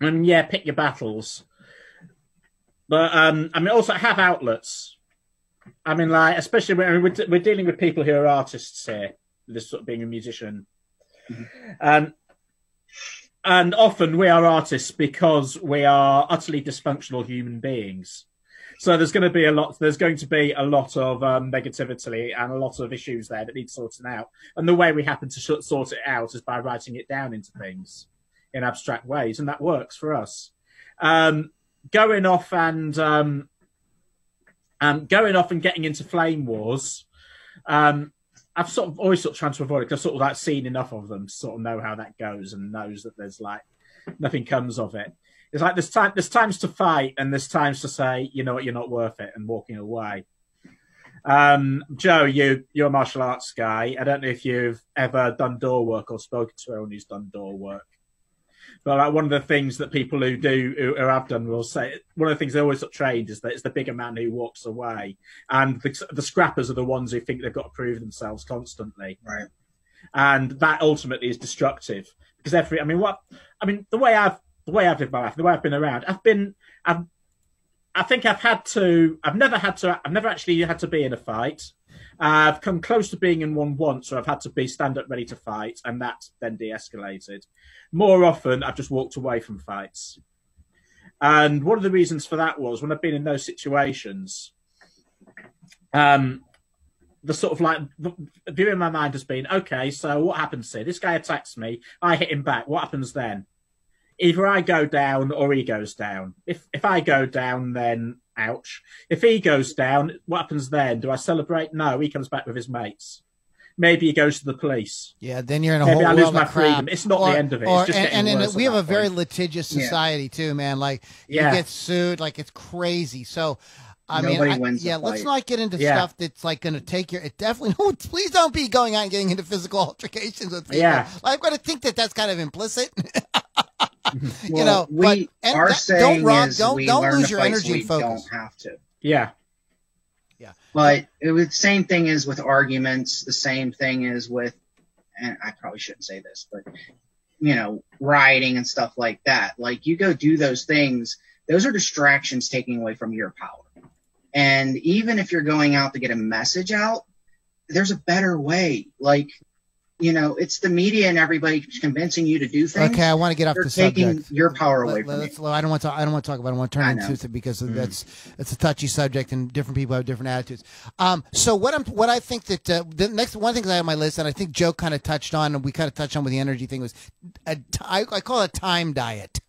I mean, yeah, pick your battles, but um, I mean, also have outlets. I mean, like especially when we're, we're dealing with people who are artists here. This sort of being a musician, mm-hmm. um, and often we are artists because we are utterly dysfunctional human beings. So there's going to be a lot. There's going to be a lot of um, negativity and a lot of issues there that need sorting out. And the way we happen to sort it out is by writing it down into things in abstract ways, and that works for us. Um, going off and um, um, going off and getting into flame wars. Um, I've sort of always sort of trying to avoid it because I've sort of like seen enough of them to sort of know how that goes and knows that there's like nothing comes of it. It's like there's time there's times to fight and there's times to say, you know what, you're not worth it and walking away. Um, Joe, you you're a martial arts guy. I don't know if you've ever done door work or spoken to anyone who's done door work. But like one of the things that people who do who, who have done will say, one of the things they always trained is that it's the bigger man who walks away, and the, the scrappers are the ones who think they've got to prove themselves constantly. Right. And that ultimately is destructive because every, I mean, what, I mean, the way I've the way I've lived my life, the way I've been around, I've been, I've, I think I've had to, I've never had to, I've never actually had to be in a fight. I've come close to being in one once, where I've had to be stand up ready to fight, and that then de-escalated. More often, I've just walked away from fights. And one of the reasons for that was when I've been in those situations, um, the sort of like the view in my mind has been, okay, so what happens here? This guy attacks me, I hit him back. What happens then? Either I go down or he goes down. If if I go down, then ouch. If he goes down, what happens then? Do I celebrate? No, he comes back with his mates maybe he goes to the police. Yeah, then you're in a maybe whole I lose my freedom. It's not or, the end of it. Or, and, and we have a point. very litigious society yeah. too, man. Like yeah. you get sued, like it's crazy. So. I Nobody mean, I, yeah, let's not get into yeah. stuff that's like going to take your. It definitely. No, please don't be going out and getting into physical altercations with people. Yeah, I've got to think that that's kind of implicit. well, you know, we but, are that, saying don't, rob, is don't, we don't learn lose your energy and focus. Don't have to. Yeah, yeah. But it was same thing as with arguments. The same thing is with, and I probably shouldn't say this, but you know, rioting and stuff like that. Like you go do those things. Those are distractions taking away from your power. And even if you're going out to get a message out, there's a better way. Like you know, it's the media and everybody convincing you to do things. Okay, I want to get off They're the taking subject. your power away Let, from you. I don't want to. I don't want to talk about. it. I want to turn into it because mm. that's it's a touchy subject and different people have different attitudes. Um, so what I'm what I think that uh, the next one thing that I have on my list and I think Joe kind of touched on and we kind of touched on with the energy thing was a, I, I call it a time diet.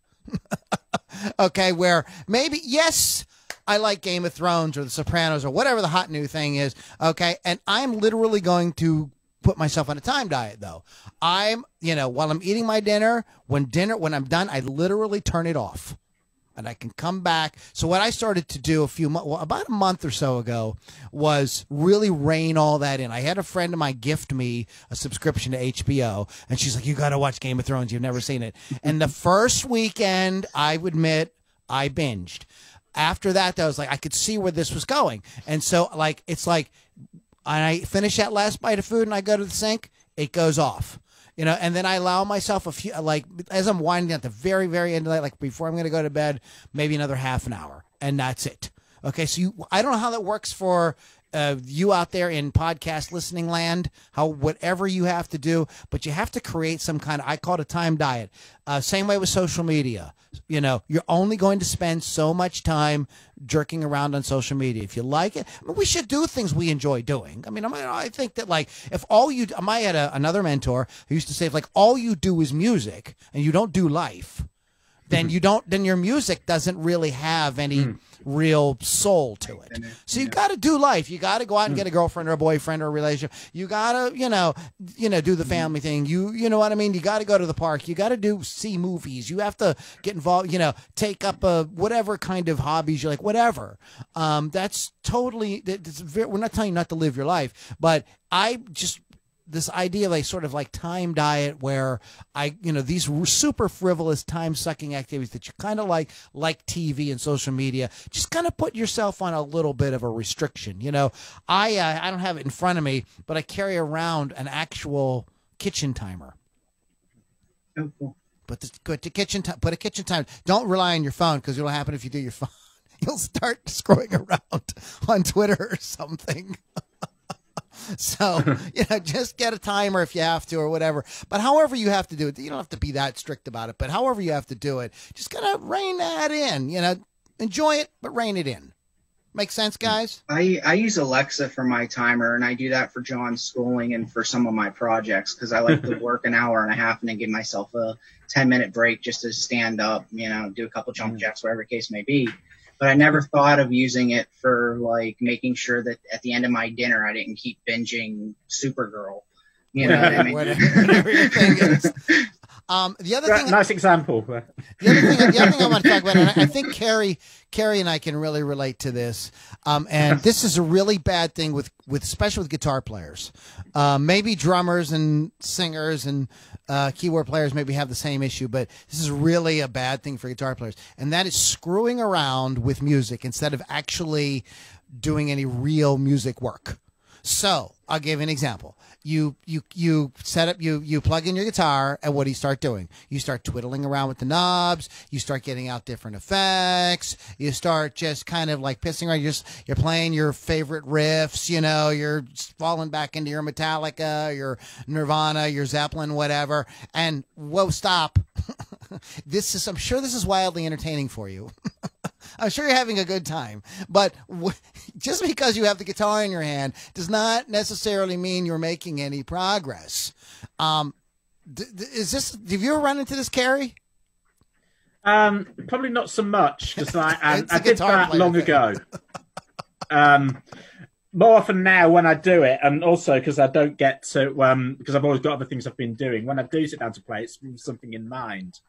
okay, where maybe yes. I like Game of Thrones or The Sopranos or whatever the hot new thing is. Okay. And I'm literally going to put myself on a time diet though. I'm, you know, while I'm eating my dinner, when dinner when I'm done, I literally turn it off. And I can come back. So what I started to do a few well, about a month or so ago was really rein all that in. I had a friend of mine gift me a subscription to HBO, and she's like, "You got to watch Game of Thrones. You've never seen it." and the first weekend, I would admit, I binged. After that, though, I was like, I could see where this was going, and so like it's like and I finish that last bite of food and I go to the sink, it goes off. You know, and then I allow myself a few, like, as I'm winding at the very, very end of that, like before I'm going to go to bed, maybe another half an hour, and that's it. Okay, so you, I don't know how that works for uh, you out there in podcast listening land, how whatever you have to do, but you have to create some kind of, I call it a time diet. Uh, same way with social media. You know, you're only going to spend so much time jerking around on social media. If you like it, I mean, we should do things we enjoy doing. I mean, I, I think that like if all you, I had a, another mentor who used to say if like all you do is music and you don't do life, then mm-hmm. you don't, then your music doesn't really have any. Mm real soul to it. So you got to do life. You got to go out and get a girlfriend or a boyfriend or a relationship. You got to, you know, you know, do the family thing. You, you know what I mean? You got to go to the park. You got to do see movies. You have to get involved. You know, take up a whatever kind of hobbies you like. Whatever. Um, that's totally. That's very, we're not telling you not to live your life, but I just this idea of a sort of like time diet where I, you know, these super frivolous time sucking activities that you kind of like, like TV and social media, just kind of put yourself on a little bit of a restriction. You know, I, uh, I don't have it in front of me, but I carry around an actual kitchen timer. Oh, cool. Put the, put the kitchen, put a kitchen timer. Don't rely on your phone because it'll happen if you do your phone you'll start screwing around on Twitter or something. so you know, just get a timer if you have to or whatever. But however you have to do it, you don't have to be that strict about it. But however you have to do it, just gotta rein that in. You know, enjoy it, but rein it in. Make sense, guys? I, I use Alexa for my timer, and I do that for John's schooling and for some of my projects because I like to work an hour and a half and then give myself a 10 minute break just to stand up, you know, do a couple jump mm. jacks, whatever case may be. But I never thought of using it for like making sure that at the end of my dinner I didn't keep binging Supergirl. You know what I mean? whatever your thing is. Um, the other thing, nice example. The other thing, the other thing I want to talk about, and I, I think Carrie, Carrie and I can really relate to this. Um, and this is a really bad thing with, with especially with guitar players. Uh, maybe drummers and singers and uh, keyboard players maybe have the same issue, but this is really a bad thing for guitar players, and that is screwing around with music instead of actually doing any real music work. So I'll give you an example. You you you set up you you plug in your guitar and what do you start doing? You start twiddling around with the knobs. You start getting out different effects. You start just kind of like pissing around. You're just you're playing your favorite riffs you know? You're falling back into your metallica your nirvana your zeppelin whatever. And whoa stop this is i'm sure this is wildly entertaining for you I'm sure you're having a good time. But w- just because you have the guitar in your hand does not necessarily mean you're making any progress. Um, is this? Have you ever run into this, Carrie? Um, probably not so much because I, I, I did that long thing. ago. um, more often now when I do it, and also because I don't get to, um, because I've always got other things I've been doing. When I do sit down to play, it's something in mind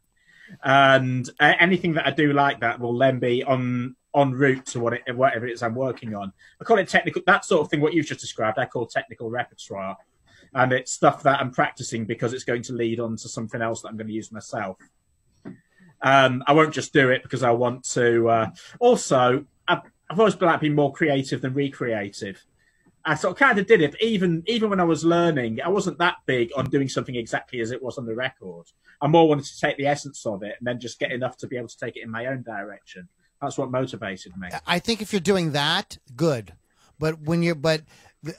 and uh, anything that I do like that will then be on en route to what it, whatever it is I'm working on. I call it technical. That sort of thing. What you've just described, I call technical repertoire, and it's stuff that I'm practicing because it's going to lead on to something else that I'm going to use myself. Um, I won't just do it because I want to. Uh, also, I've, I've always been like being more creative than recreative. I sort of kind of did it. even even when I was learning, I wasn't that big on doing something exactly as it was on the record. I more wanted to take the essence of it and then just get enough to be able to take it in my own direction. That's what motivated me. I think if you're doing that, good. But when you're, but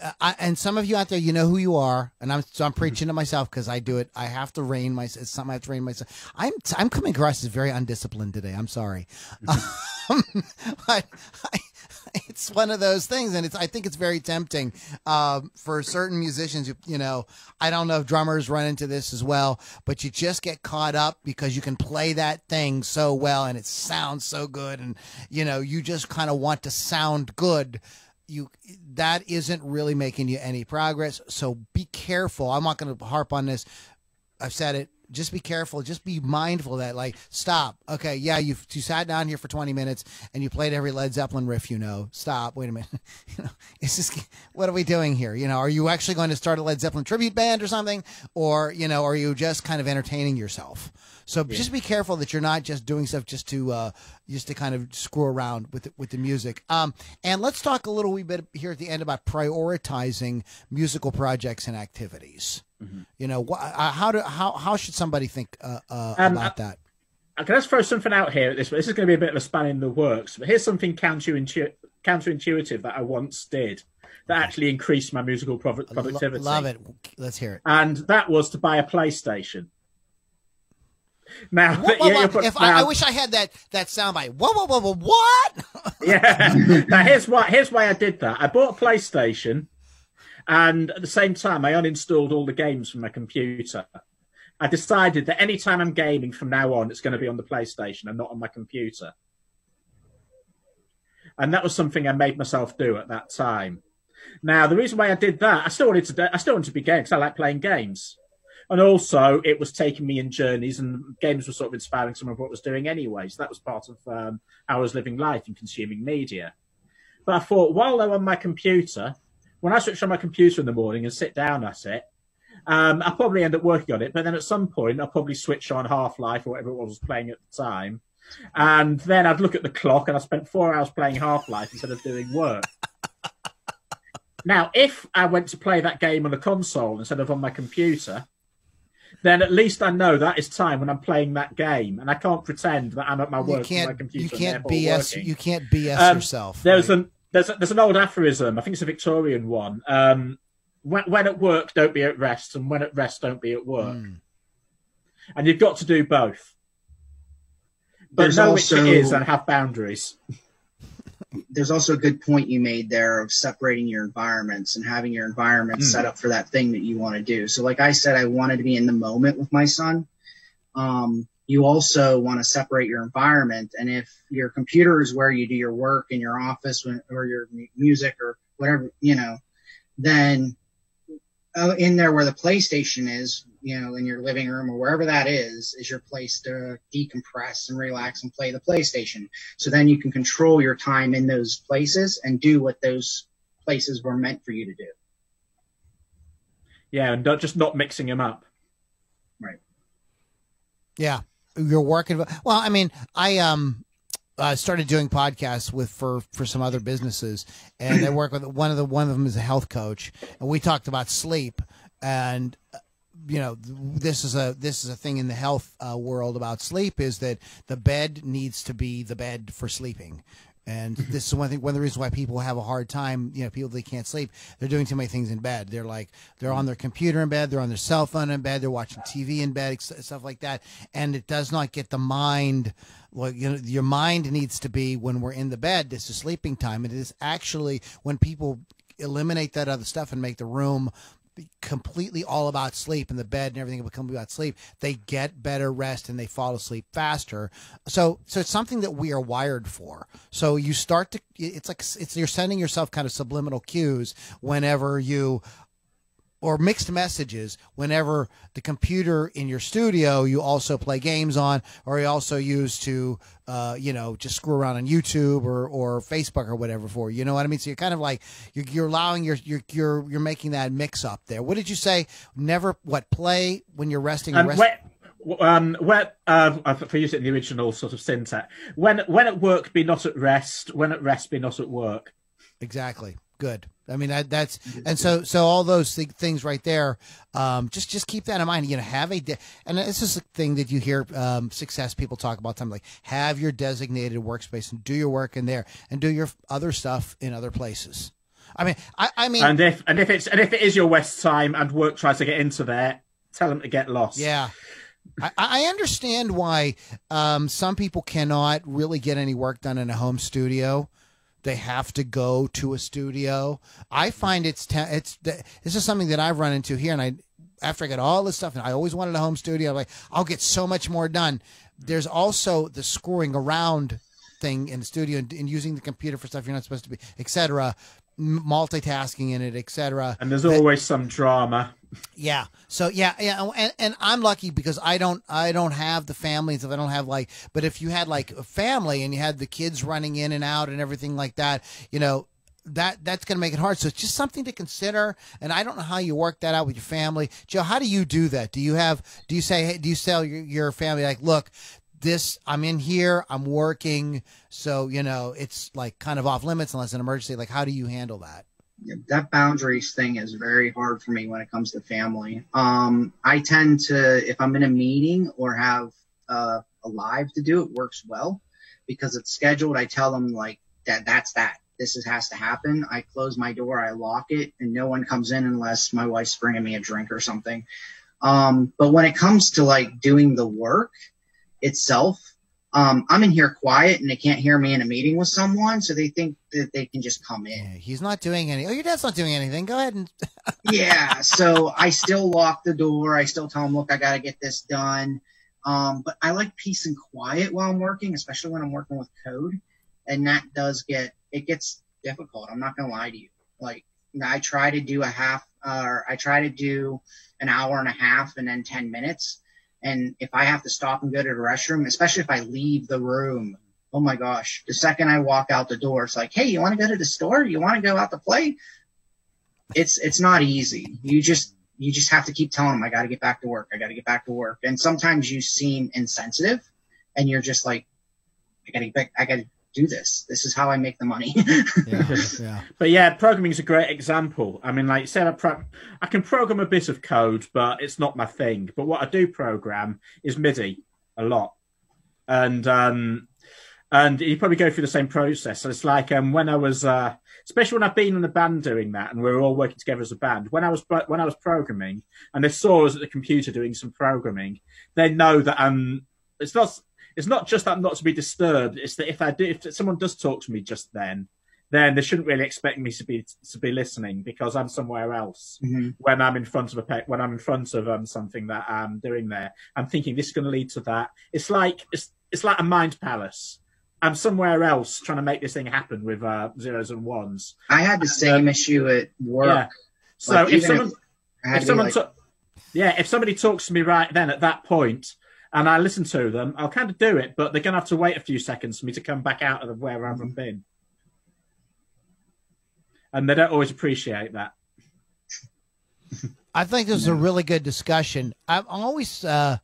uh, I, and some of you out there, you know who you are, and I'm so I'm mm-hmm. preaching to myself because I do it. I have to rein myself. It's something I have to rein myself. I'm I'm coming across as very undisciplined today. I'm sorry, mm-hmm. um, I, it's one of those things, and it's I think it's very tempting um, for certain musicians. You, you know, I don't know if drummers run into this as well, but you just get caught up because you can play that thing so well, and it sounds so good, and you know, you just kind of want to sound good you that isn't really making you any progress. So be careful. I'm not going to harp on this. I've said it. Just be careful. Just be mindful that, like, stop. Okay, yeah, you you sat down here for 20 minutes and you played every Led Zeppelin riff you know. Stop. Wait a minute. you know, is this what are we doing here? You know, are you actually going to start a Led Zeppelin tribute band or something, or you know, are you just kind of entertaining yourself? So yeah. just be careful that you're not just doing stuff just to uh, just to kind of screw around with the, with the music. Um, and let's talk a little wee bit here at the end about prioritizing musical projects and activities. Mm-hmm. You know, wh- uh, how do how how should somebody think uh, uh, um, about that? I can just throw something out here at this. This is going to be a bit of a span in the works, but here's something counterintuitive, counterintuitive that I once did that actually increased my musical productivity. Love it. Let's hear it. And that was to buy a PlayStation. Now, whoa, whoa, yeah, whoa. if now, I, I, wish I had that that soundbite. Whoa, whoa, whoa, whoa, what? yeah. now here's why. Here's why I did that. I bought a PlayStation, and at the same time, I uninstalled all the games from my computer. I decided that anytime I'm gaming from now on, it's going to be on the PlayStation and not on my computer. And that was something I made myself do at that time. Now, the reason why I did that, I still wanted to, I still wanted to be games. I like playing games and also it was taking me in journeys and games were sort of inspiring some of what I was doing anyway. So that was part of um, how I was living life and consuming media. But I thought while I'm on my computer, when I switch on my computer in the morning and sit down at it, um, I'll probably end up working on it. But then at some point, I'll probably switch on Half Life or whatever it was playing at the time. And then I'd look at the clock and I spent four hours playing Half Life instead of doing work. now, if I went to play that game on a console instead of on my computer, then at least I know that is time when I'm playing that game, and I can't pretend that I'm at my work. You on my can't. computer You can't BS. working. You can't BS Um, yourself. There's right? an there's a, there's an old aphorism. I think it's a Victorian one. Um, when, when at work, don't be at rest, and when at rest, don't be at work. Mm. And you've got to do both. But There's know also- which it is and have boundaries. There's also a good point you made there of separating your environments and having your environment Mm. set up for that thing that you want to do. So, like I said, I wanted to be in the moment with my son. Um, you also want to separate your environment, and if your computer is where you do your work in your office when, or your music or whatever, you know, then uh, in there where the PlayStation is, you know, in your living room or wherever that is, is your place to decompress and relax and play the PlayStation. So then you can control your time in those places and do what those places were meant for you to do. Yeah, and not, just not mixing them up. Right. Yeah, you're working. Well, I mean, I um uh, started doing podcasts with for for some other businesses, and I work with one of the one of them is a health coach, and we talked about sleep and. You know, this is a this is a thing in the health uh, world about sleep is that the bed needs to be the bed for sleeping, and this is one thing one of the reasons why people have a hard time. You know, people they can't sleep. They're doing too many things in bed. They're like they're on their computer in bed. They're on their cell phone in bed. They're watching TV in bed, stuff like that, and it does not get the mind. Well, you know, your mind needs to be when we're in the bed. This is sleeping time. It is actually when people eliminate that other stuff and make the room completely all about sleep and the bed and everything become about sleep they get better rest and they fall asleep faster. So so it's something that we are wired for. So you start to it's like it's you're sending yourself kind of subliminal cues whenever you or mixed messages whenever the computer in your studio you also play games on or you also use to uh, you know just screw around on youtube or, or facebook or whatever for you know what i mean so you're kind of like you're, you're allowing your you're, you're you're making that mix up there what did you say never what play when you're resting And rest- where, um, where, uh, if I use it in the original sort of syntax, when when at work be not at rest, when at rest be not at work. Exactly. Good. I mean that that's and so so all those th- things right there. Um, just just keep that in mind. You know, have a de- and this is a thing that you hear um, success people talk about. Time like have your designated workspace and do your work in there and do your other stuff in other places. I mean, I, I mean, And if and if it's and if it is your west time and work tries to get into there, tell them to get lost. Yeah. I, I understand why um, some people cannot really get any work done in a home studio. They have to go to a studio. I find it's it's this is something that I've run into here, and I after I get all this stuff, and I always wanted a home studio. I'm like, I'll get so much more done. There's also the screwing around thing in the studio and, and using the computer for stuff you're not supposed to be, etc. Multitasking in it, etc. And there's always some drama. Yeah. So yeah, yeah, and, and I'm lucky because I don't I don't have the families if I don't have like but if you had like a family and you had the kids running in and out and everything like that, you know, that that's going to make it hard. So it's just something to consider. And I don't know how you work that out with your family, Joe. How do you do that? Do you have? Do you say? Hey, do you tell your, your family like, look, this I'm in here, I'm working, so you know it's like kind of off limits unless an emergency. Like, how do you handle that? That boundaries thing is very hard for me when it comes to family. Um, I tend to, if I'm in a meeting or have uh, a live to do, it works well because it's scheduled. I tell them like that, that's that. This is, has to happen. I close my door, I lock it, and no one comes in unless my wife's bringing me a drink or something. Um, but when it comes to like doing the work itself, um, I'm in here quiet and they can't hear me in a meeting with someone, so they think that they can just come in. Yeah, he's not doing any. Oh, your dad's not doing anything. Go ahead and yeah, so I still lock the door. I still tell them, look, I got to get this done. Um, but I like peace and quiet while I'm working, especially when I'm working with code. And that does get, it gets difficult. I'm not going to lie to you. Like, I try to do a half, or I try to do an hour and a half and then 10 minutes. And if I have to stop and go to the restroom, especially if I leave the room, oh my gosh, the second I walk out the door, it's like, hey, you want to go to the store? You want to go out to play? It's it's not easy. You just you just have to keep telling them, I got to get back to work. I got to get back to work. And sometimes you seem insensitive, and you're just like, I got to. I got do this. This is how I make the money. yeah, yeah. But yeah, programming is a great example. I mean, like, say I, pro- I can program a bit of code, but it's not my thing. But what I do program is MIDI a lot, and um, and you probably go through the same process. So it's like um, when I was, uh, especially when I've been in the band doing that, and we are all working together as a band. When I was when I was programming, and they saw us at the computer doing some programming, they know that um, it's not it's not just that I'm not to be disturbed. It's that if I do, if someone does talk to me just then, then they shouldn't really expect me to be to be listening because I'm somewhere else Mhm. when I'm in front of a pe- when I'm in front of um, something that I'm doing there. I'm thinking this is going to lead to that. It's like it's it's like a mind palace. I'm somewhere else trying to make this thing happen with uh, zeros and ones. I had the same issue at work. Yeah. So Like, if someone I had if someone like, ta- yeah, if somebody talks to me right then at that point, and I listen to them, I'll kind of do it, but they're going to have to wait a few seconds for me to come back out of where I haven't been, and they don't always appreciate that. I think this is a really good discussion. I'm always uh,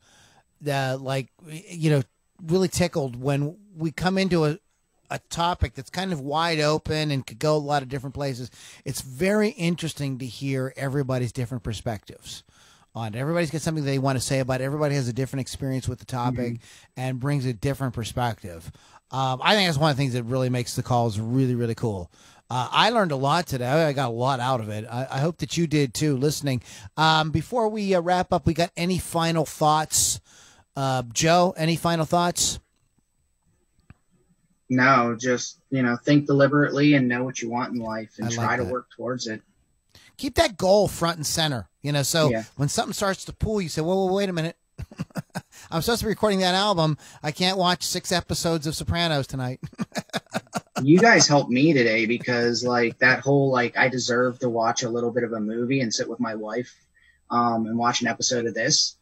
uh, like, you know, really tickled when we come into a, a topic that's kind of wide open and could go a lot of different places. It's very interesting to hear everybody's different perspectives on it. Everybody's got something they want to say about it. Everybody has a different experience with the topic and brings a different perspective. Um, I think that's one of the things that really makes the calls really, really cool. Uh, I learned a lot today. I got a lot out of it. I, I hope that you did too, listening. Um, before we uh, wrap up, we got any final thoughts? Uh, Joe, any final thoughts? no, just you know, think deliberately and know what you want in life and like try to work towards it. Keep that goal front and center. You know, so Yeah. when something starts to pull, you say, "Well, wait a minute." I'm supposed to be recording that album. I can't watch six episodes of Sopranos tonight. you guys helped me today because like that whole like I deserve to watch a little bit of a movie and sit with my wife um, and watch an episode of this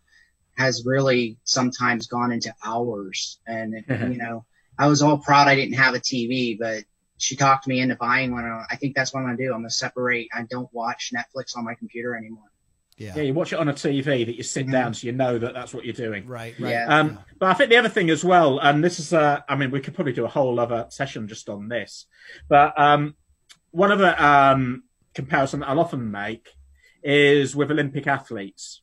has really sometimes gone into hours. And you know, I was all proud I didn't have a TV, but she talked me into buying one. I think that's what I'm gonna do. I'm gonna separate. I don't watch Netflix on my computer anymore. Yeah, you watch it on a TV that you sit down, so you know that that's what you're doing. right, right. Yeah. Um, but I think the other thing as well, and this is, uh, I mean, we could probably do a whole other session just on this, but um, one other um, comparison that I'll often make is with Olympic athletes.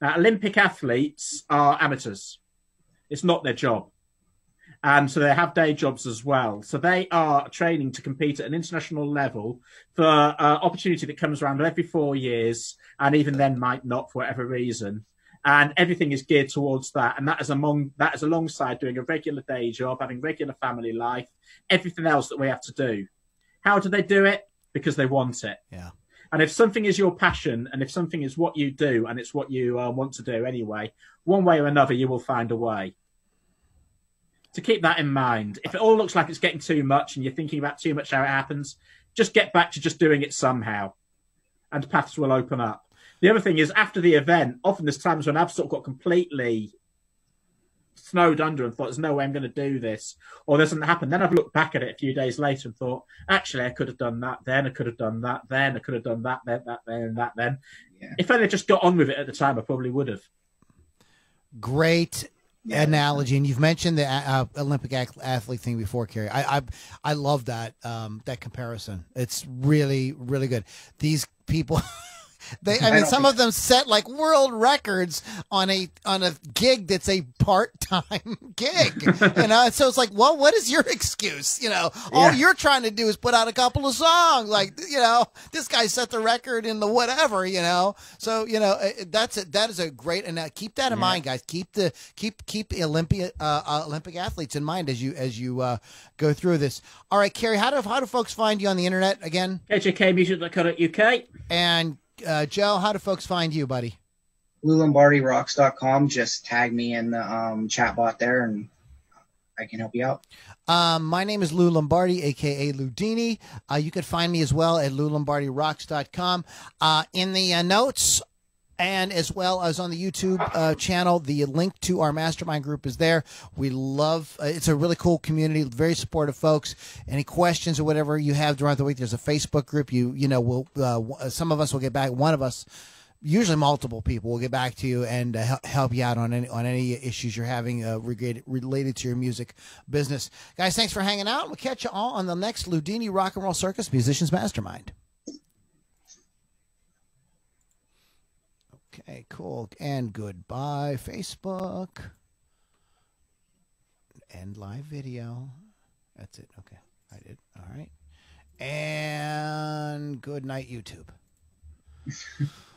Now, Olympic athletes are amateurs; it's not their job, and so they have day jobs as well. So they are training to compete at an international level for uh, opportunity that comes around every four years, and even then might not for whatever reason and everything is geared towards that. And that is among that is alongside doing a regular day job, having regular family life, everything else that we have to do. How do they do it? Because they want it. Yeah. And if something is your passion, and if something is what you do, and it's what you uh, want to do anyway, one way or another, you will find a way. To keep that in mind, if it all looks like it's getting too much, and you're thinking about too much how it happens, just get back to just doing it somehow, and paths will open up. The other thing is after the event, often there's times when I've sort of got completely snowed under and thought there's no way I'm going to do this or this doesn't happen. Then I've looked back at it a few days later and thought, actually, I could have done that then. I could have done that then. I could have done that then, that then, and that then. Yeah. If I'd just got on with it at the time, I probably would have. Great analogy, and you've mentioned the uh, Olympic athlete thing before, Kerry. I I, I love that um, that comparison. It's really really good. These people. They, I I mean, don't some think- of them set like world records on a on a gig that's a part time gig, you know. And so it's like, well, what is your excuse? You know, all Yeah. you're trying to do is put out a couple of songs. Like, you know, this guy set the record in the whatever, you know. So you know, uh, that's a, that is a great and uh, keep that in Yeah. mind, guys. Keep the keep keep the Olympia uh, uh, Olympic athletes in mind as you as you uh, go through this. All right, Carrie, how do how do folks find you on the internet again? HJKmusic.co.uk. And uh, Joe, how do folks find you, buddy? LouLombardiRocks.com. Just tag me in the um, chat bot there, and I can help you out. Um, my name is Lou Lombardi, aka Ludini. Uh, you can find me as well at loulombardirocks.com. Uh, in the uh, notes and as well as on the YouTube uh, channel. The link to our mastermind group is there. We love uh, it's a really cool community, very supportive folks. Any questions or whatever you have throughout the week, there's a Facebook group. You you know, we'll uh, uh some of us will get back. One of us usually multiple people will get back to you and uh, help you out on any on any issues you're having uh, related, related to your music business. Guys, thanks for hanging out. We'll catch you all on the next Ludini Rock and Roll Circus Musicians Mastermind. Okay, cool. And goodbye, Facebook. End live video. That's it. Okay, I did. All right. And good night, YouTube.